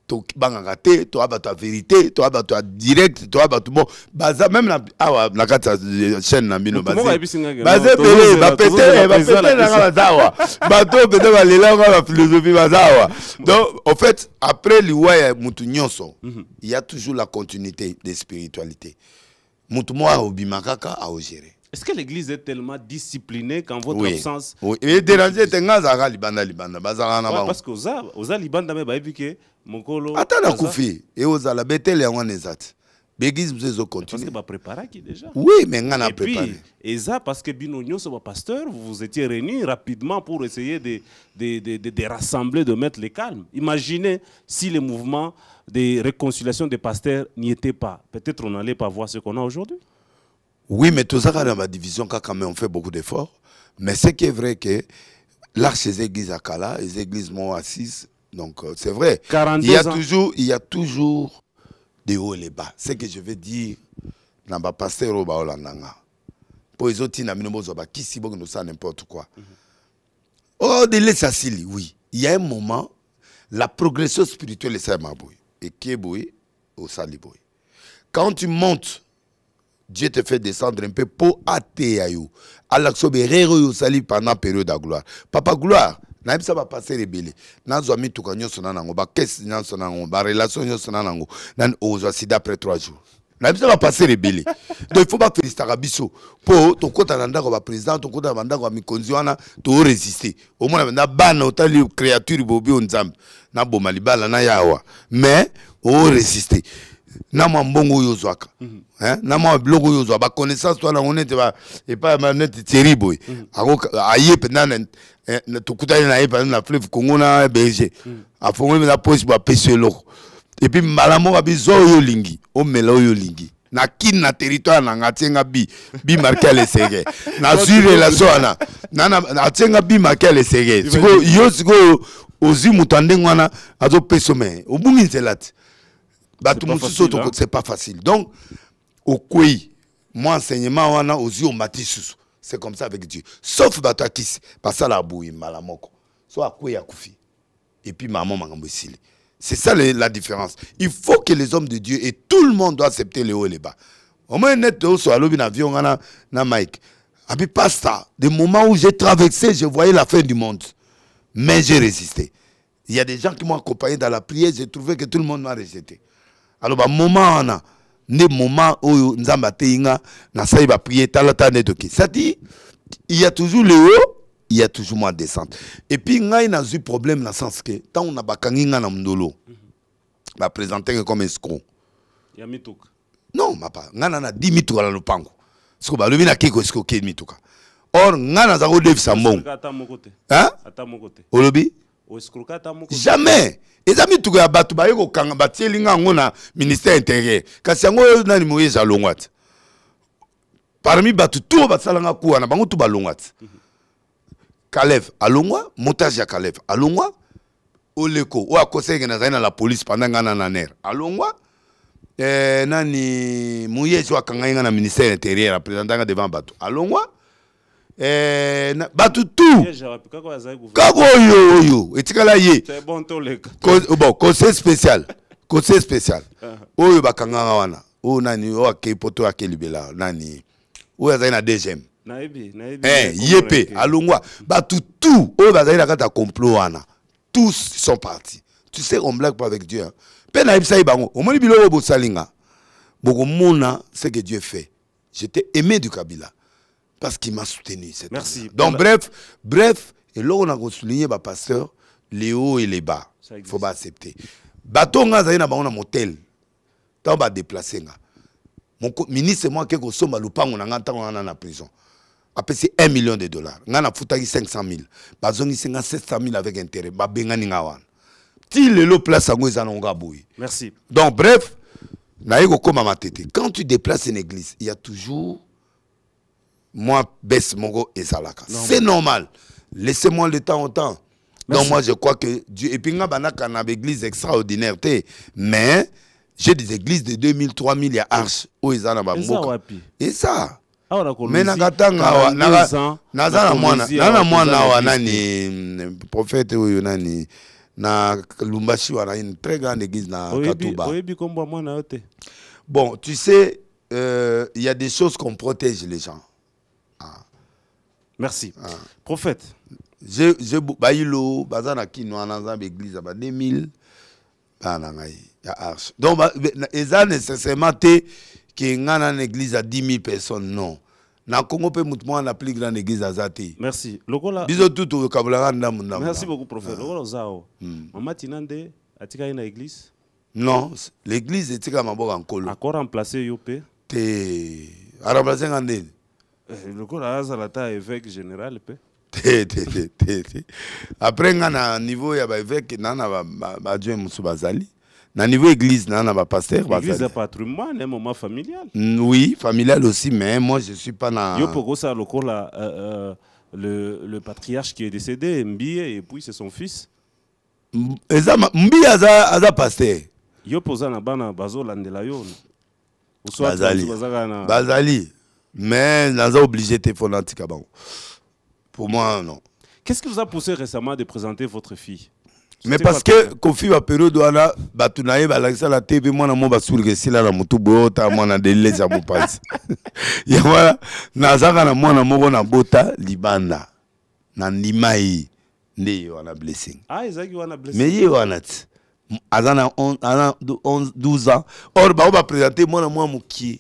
Tobangaka te toya bato ya vérité toya bato ya direct toya bato bon baza même na awa na kati ya chaîne na bino Moto moko ayebisi nga ke baza non, ebele tozozela- bapete tozozela bapete président la nanga baza awa. Bato pete balelanga baphilosophie baza awa. Donc en fait après liwa ya mutu nyonso il y a toujours la continuité de spiritualité mutu moko aobima kaka aogere Est-ce que l'église est tellement disciplinée qu'en votre oui. absence Oui. libanda libanda. Parce que ke mokolo ata nakufi betele yango wana eza te ezocontinue bapreparaki déjà. Oui mais na et puis prépare eza parce que bino nyonso bapasteur vous vous étiez réunis rapidement pour essayer de, de, de, de, de rassembler de mettre les calmes imaginez si le mouvement de réconciliation des pasteurs n'y était pas. Peut-être on n'allait pas voir ce qu'on a aujourd'hui. Oui, mais tout ça, dans ma division, quand même, on fait beaucoup d'efforts. Mais ce qui est vrai que l'arche des églises à Kala, les églises m'ont assises. Donc, euh, c'est vrai. 42 Il y, a ans. toujours, il y a toujours des hauts et des bas. Ce que je veux dire, dans ma pasteur. Pour les autres, qui si bon, nous ça n'importe quoi. Oh, de oui. Il y a un moment, la progression spirituelle est ça. Et qui est au saliboy. Quand tu montes Dieu te fait descendre un peu pour yo osali pendant période ya gloire papa gloire nayebisa bapaster ebele. Nazwa mituka nyonso na nango bakese nyonso na nango barelation nyonso na nango. Nani ozwa sida après trois jours. Na biso bapaster ebele. Donc il faut bafélistaka biso mpo tokɔta na ndako ya baprésident tokɔta na bandako ya mikonzi wana toresiste omona mpenza bana otali créature bobi o nzambe. Naboma libala na yawa. Mais oresiste na mwa mbongo oyo ozwaka. Hein? na mwa biloko oyo ozwa. Baconnaissance to nango nete ba- epai ya nete thierry boye Ako- aye mpenza na- eh, tokutani na ye mpenza na fleuve congo na berger afongoli mpenza posi bapesi eloko. Epuis mbala moko abizwa oyo olingi omela oyo olingi. Na kini na territoire na nga atienga bi bi marke ya lesege nazwi relation wana. Atienga bi marke ya lesege sikoyo yo sikoyo ozwi moto andenge wana azopesa me obungi nzela te bato pas mosusu hein? c'est pas facile. Donc okwei mwa enseignement wana ozwi omati susu. C'est comme ça avec dieu. Sauf bato ya kisi basala boyi mbala moko. So akwei akufi. Et puis maman makambo esili. C'est ça le- la différence. Il faut que les hommes de dieu et tout le monde doit accepter les hauts et les bas. Au moins net oso alobi na avion nga na, na mike abi pasta des moments où j'ai traversé je voyais la fin du monde. Mais j'ai résisté. Il y a des gens qui m'ont accompagné dans la prière j'ai trouvé que tout le monde m'a rejeté alors bamoment wana nde moment oyo nzambe ateyi nga nasali bapriere tala tala nde toke cetadire il y a toujours le haut il y a toujours moins descente. Et puis ngai nazwi problème na sens ke ntango na bakangi nga na mondolo baprésentenge comme escro ya mituka. Non mapa ngai na na 10 mituka na lopango. Siko balobi nakeki esiko oke mituka? Or ngai naza kodefisa mbongo. Hein? olobi? Jamais. Eza mituka ya bato baye kokanga batieli nga yango na ministère intérieur. Kasi yango oyo nani moyese alongwa te parmi bato tu oyo basalanga kuwa na bango tu balongwa te kalev alongwa montage ya kalev. Alongwa oleko. Oyo akosenge nazali na la police pendant nga na na ner alongwa eh, nani moyese oyo akangai nga na ministère intérieur apresentanga devant bato. Alongwa bato tu kaka oyo oyo. Etikala ye. C'est bon conseil spécial. Conseil spécial. Oyo bakanganga wana. Oyo nani oyo akei poto akei libela nani. Oyo azali na dgm Eh, ye mpe alongwa. Bato tout oyo bazali na kati ya complot wana tous sont partis. Tu sais on blague pas avec dieu hein. mpe nayebisa ye bango omoni biloko oyo bosali nga bokomona ce que dieu fait. J'étais aimé du kabila parce qu'il m'a soutenu Merci. donc Voilà. bref bref eloko na kosouligne bapasteur les hauts et les bas. Ça existe. faut baaccepter bato nga azali na bango na motel. Ntango badeplace nga. Moko- ministre mo ake kosomba lupango na nga ntango wana na prison. Apesi 1 million de dollars. Nga nafutaki 500 000 bazongisi nga 700 000 avec intérêt. Babengani nga wana. Ti lelo place yango eza nango boye. Merci. Donc bref matete. Quand tu déplaces une église il y a toujours moi baisse moko ezalaka c'est normal. Laissez-moi le temps au temps. Merci. donc moi je crois que dieu et puis nga banaka na baéglise extraordinaire mais j'ai des églises de 2000 3000 ya arche oyo eza na eza bamboka wapi? Eza awa na me Kolwezi, naka ntanga awa 42 naka- ans, naza na mwana Kolwezi na na awa, mwana toza awa na église te. nani prophète oyo nani? Na lumbashi wana une très grande église na katuba. Bon, tu sais, euh, il y a des choses qu'on protège les gens. Merci Ah. prophète Je, je, bailo, baza na kino wana nzambe église ba 2000 bana ngai ya arche. Donc eza nécessairement te que nga na église à 10 000 personnes non. Na Congo pe mutu mwana na plus grande église aza te. merci lokola Biso tu tokabulaka ndambu ndambu. merci beaucoup prophète lokola oza awa mama tina nde atikali na église? Non, l'église etika maboko nkolo. ako remplace yo mpe Te. Arablaze nga ndeni. Lokola azala ata évêque général mpe te te te te te après nga na niveau ya baévêque na na baadjoint mosusu bazali na niveau église na na bapaster église ya patrimoine un moment familial. Mm, oui familial aussi mais moi je suis pas na yo mpe okosala lokola euh, euh, le, le patriarche qui est décédé mbie et puis c'est son fils. M- eza ma- mbi aza aza paster yo mpe oza na bana bazolandela yo bazali mais naza obligé te fo natika bango pour moi non. Qu'est-ce qui vous a poussé récemment de présenter votre fille? Mais parce que kofi bapériode wana bato na ye balakisala te mpe mwana mo basulika esila na motu boye mwana ya mopanzi. Ya wana nazaka na mwana moko na bota libanda. Na ndima ye nde ye wana blessing. Ah me ye wana ti aza na 12 ans. Or bao baprésente mwana mwa mokie.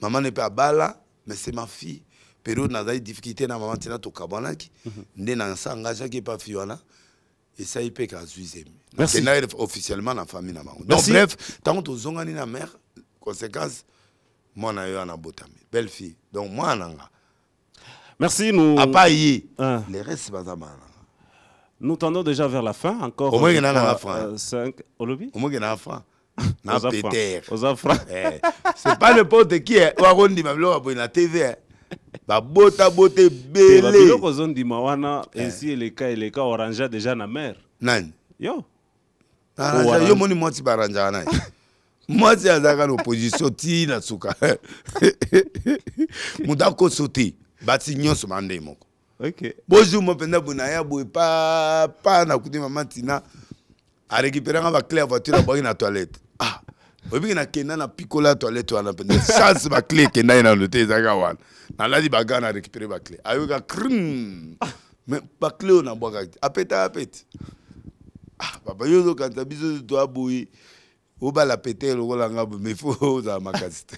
Mama ne mpe abala mais c'est ma fille. Période nazali difficulté na mama ntina tokabanaki mhm. nde nasangageaki epa fille wana esali mpe kazwi zemi nakenda officiellement na famille na bango donc bref ntango tozongani na mare conséquence mwana yo ana botami belle fille. Donc mwana nga merci nous apa ye ah. les restes baza bana nous tendons déjà vers la fin encore au moins na na fin. 5 au lobby? Au moins na fin na Peter. Aux afra eh, c'est pas n'importe qui wa kondima biloko boy na TV babota bote ebele biloko ozondima wana esi eleka eleka orangea déjà na mer. Nani? Yo. Yo moni mwasi baranjaka naye. Mwasi azalaka na opposition ti na suka. Moto akoso te bati nyonso bandei moko. Bozuma mpenza boye naya boye papa nakuti mama ntina arécupéranga baclé ya voiture abwaki na toilette. Ah oyebiki nakenda na pikola ya toilette wana mpenza chance baclé ekenda ye nano te ezalaka wana naladi baga na récupéré baclé ayoka crim me baclé oyo nabwakaki te apeta apete ah papa yo ozokanisa biso toya boye obala pete lokola nga boye mais fo ozala makasi te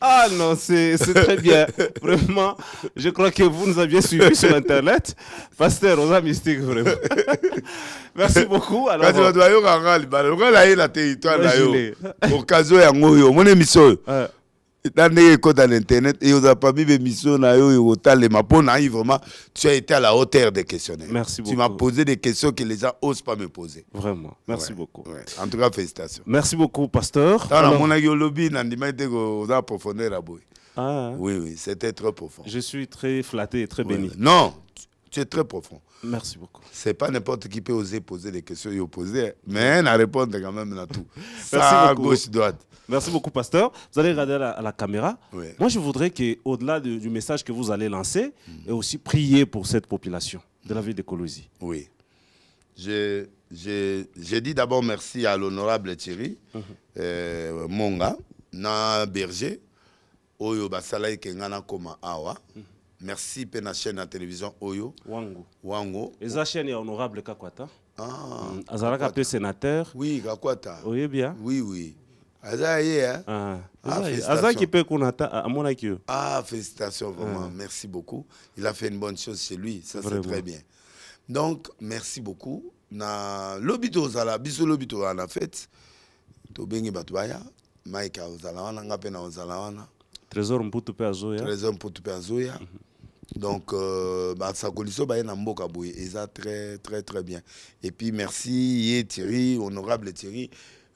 Ah non, c'est très bien. Vraiment, je crois que vous nous aviez suivis sur Internet. Pasteur, on a mystique, vraiment. Merci beaucoup. Alors, Quand y territoire, na ndenge ekota na internet et ozala parmi bémission na yo okotalema mpo na yi vraiment tu as été à la hauteur des questionnaires. Merci beaucoup tu m'as posé des questions que les gens osent pas me poser. Vraiment. Merci ouais, beaucoup. ouais. en tout cas félicitations. Merci beaucoup pasteur. Tala namonaki olobi nandimaki te oza profondeur ya boye ah. oui oui c'était très profond. Je suis très flatté et très béni. Oui. non tu es très profond Merci beaucoup. C'est pas n'importe qui peut oser poser des questions et opposer, mais on répondre quand même à tout. Ça, gauche, droite. Merci beaucoup, pasteur. Vous allez regarder à la, caméra. Moi, je voudrais qu'au-delà du message que vous allez lancer, mm. et aussi prier pour cette population de la ville de Colosie. Oui. J'ai dit d'abord merci à l'honorable Thierry mm -hmm. euh, Monga, na berger, oyo basalai kengana koma awa. -hmm. Merci pour la chaîne de télévision Oyo. Wango. Wango. Et la chaîne est honorable Kakwata. Ah. Mm. Azalaka sénateur. Oui, Kakwata. Oui, bien. Oui, oui. Aza hein? Ah. Aza qui peut qu'on à mon accueil. Ah, félicitations vraiment. Ah. Merci beaucoup. Il a fait une bonne chose chez lui. Ça c'est très bien. Donc, merci beaucoup. Na lobito zala biso lobito en fait. To bengi batwaya. Mike ozala wana ngape na ozala wana. Trésor mputu pe azoya. Trésor mputu pe azoya. Mm -hmm. Donc euh, basakoli so baye na mboka boye eza très très très bien. Et puis merci thierry honorable thierry.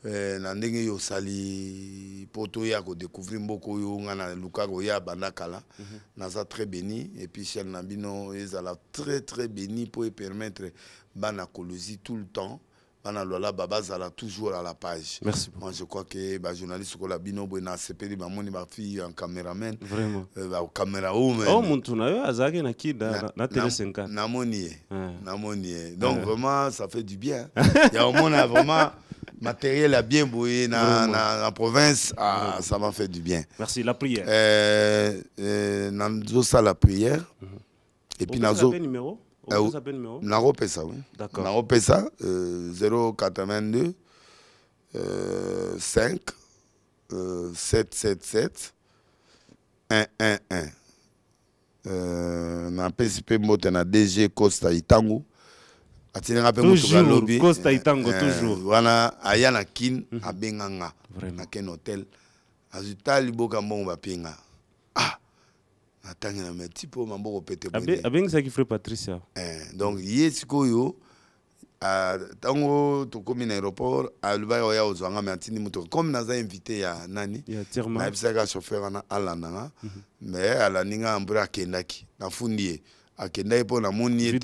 Euh, na ndenge yo osali mpo toya kodécouvrir mboka oyo nga na lukaka oya banda kala naza très béni. Et puis chaîne na bino ezala très très béni mpo epermettre bana kolosi tout le temps bana lola bazala toujours à la page merci moi je crois que bajournaliste kola bino boye nasepeli bamoni bafille en caméraman vraiment euh, bacaméra woman oh muntu na yo azalaki na kida na, na télé 50 namoni ye namoni ye donc vraiment ça fait du bien ya omona vraiment matériel à bien boyé dans la province, ah, ça m'a fait du bien. Merci. La prière. Euh, euh, ça la prière. Mm -hmm. Et puis, Nazo. numéro? Nakopesa oui. Nakopesa euh, 082 euh, 5 euh, 777 111 euh, napesi mpe mbote na dg costa itango. Atilinga mpe motuka lobi costa itango eh, toujours. wana aya na kine mm -hmm. abenga nga na ken hotel. Azwi ta liboka mbongo bapenga ah atangi na meti mpo maboko pete abengisaki frère patricia? Eh, donc ye sikoyo ntango tokómi na aéroport alobaki oya ozwanga me atindi motoka comme naza invité ya nani nayebisaka chauffeur wana alandanga. Me mhm. alandi nga mbure akendaki. Nafundi ye. Akendaki mpo namoni ye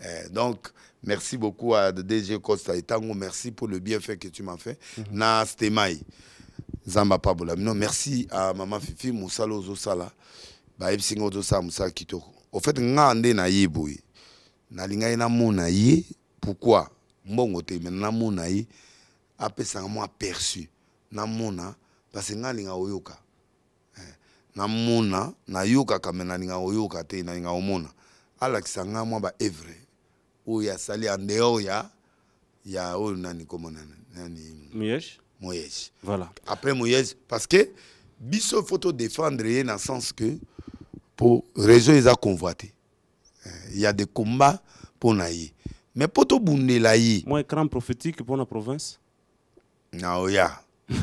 eh, donc merci beaucoup à dg costa. Etango merci pour le bienfait que tu m'as fait. -hmm. na stemai. Nzambe apabola bino merci à mama fifi. Mosala ozosala bayebisi nga ozosala mosala kitoko. Ofait nde naye boye. Nalingai namona ye pourquoi? Mbongo te me namona ye. Apesanga mwa aperçu. Namona parce nga alinga oyoka. Eh, namona nayokaka me nalinga oyoka te nalinga omona. Alakisa nga mwa baevre oyo asali en dehors ya ya oyo nani kombo nani Miège. moyege Voilà. après moyege parce que biso faut to défendre ye na sens que po réseau eza convoité. Eh, il y a des combats mpo na ye mais mpo tobundela ye Moi, écran prophétique pour la province. na oya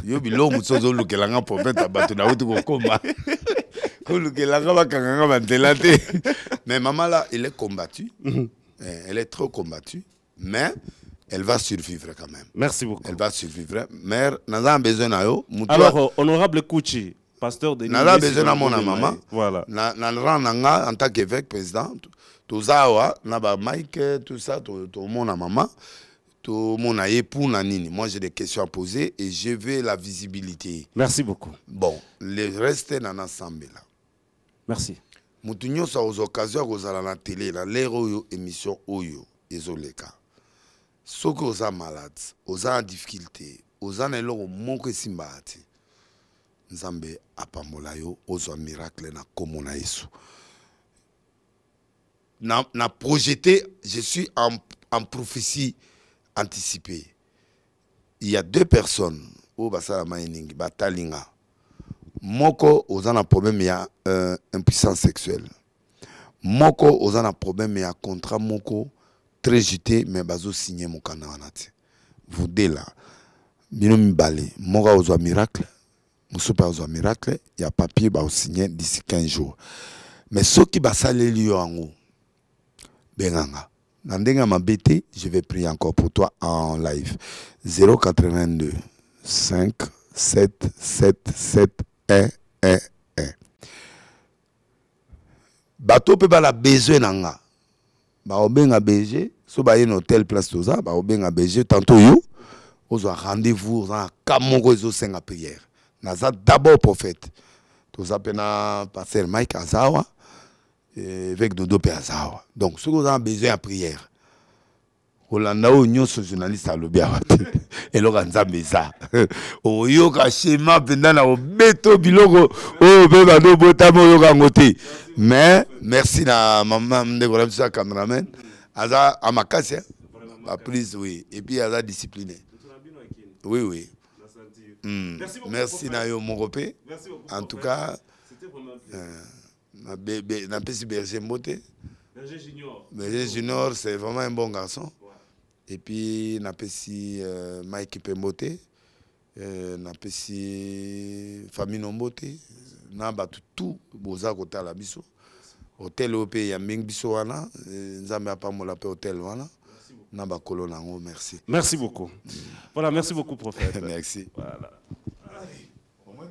yo biloko mosusu ozolukelanga prophète ya bato nauti kokoma. Olukelanga bakanganga banzela te mais mama là elle est combattue. Eh, elle est trop combattue. Mais elle va survivre quand même. Merci beaucoup. elle va survivre. Mère naza na besoin na moto Alors, honorable Kouchi, pasteur de naza besoin na mama. Voilà. na na na en tant qu'évêque président to- toza awa na bamike tout ça to- tomona mama tomona ye mpuna nini. Moi j'ai des questions à poser et je veux la visibilité. Merci beaucoup. bon le reste nana sambela Merci. motu nyonso akozwa ya kozala na tele na lere oyo émission oyo ezoleka soki oza malade oza na difficulté oza na eloko moko te nzambe apambola yo ozwa miracle na nkombo na yesu. Na, na projeté je suis en, en prophétie anticipée. Il y a deux personnes oyo basalama ye batalinga. Moko oza na problème ya euh, impuissance sexuelle. Moko oza na problème ya contrat moko très juté mais bazosigne mokanda wana te. Là bino mibale moko akozwa miracle mosusu mpe azwa miracle ya papier baosigne d'ici 15 jours. Mais soki basaleli yo yango benganga. Na ndenge ya mabe te je vais prier encore pour toi en live. 082 5 7 7 7 1 1 1 bato mpe bala besoin na nga bakobenga bg so baye na hotel place toza bakobenga bg tanto yo ozwa rendez-vous oza na ka moko ezosenga naza d'abord prophète. Toza mpe na paster mike aza awa évêque dodo aza awa donc besoin ya prière kolanda oyo nyonso journaliste alobi awa te eloko ya nzambe eza oyoka shema mais merci na mama ndeko na biso ya cameraman aza amakasi baprise oui. Et puis aza discipliné. Oui oui Mm. Merci beaucoup, merci prophète. na yo moko mpe Merci beaucoup. en tout cas C'était vraiment un plaisir. napesi berger mbote Berger Junior. berger junior c'est vraiment un bon garçon et puis napesi euh, mike mpe mbote euh, napesi famille no mbote na bato tu boza biso hotel oyo mpe eyambengi biso wana eh, nzambe hotel wana Nabakolo Nango, merci. Merci beaucoup. Voilà, merci beaucoup, prophète. merci. Voilà. Au moins,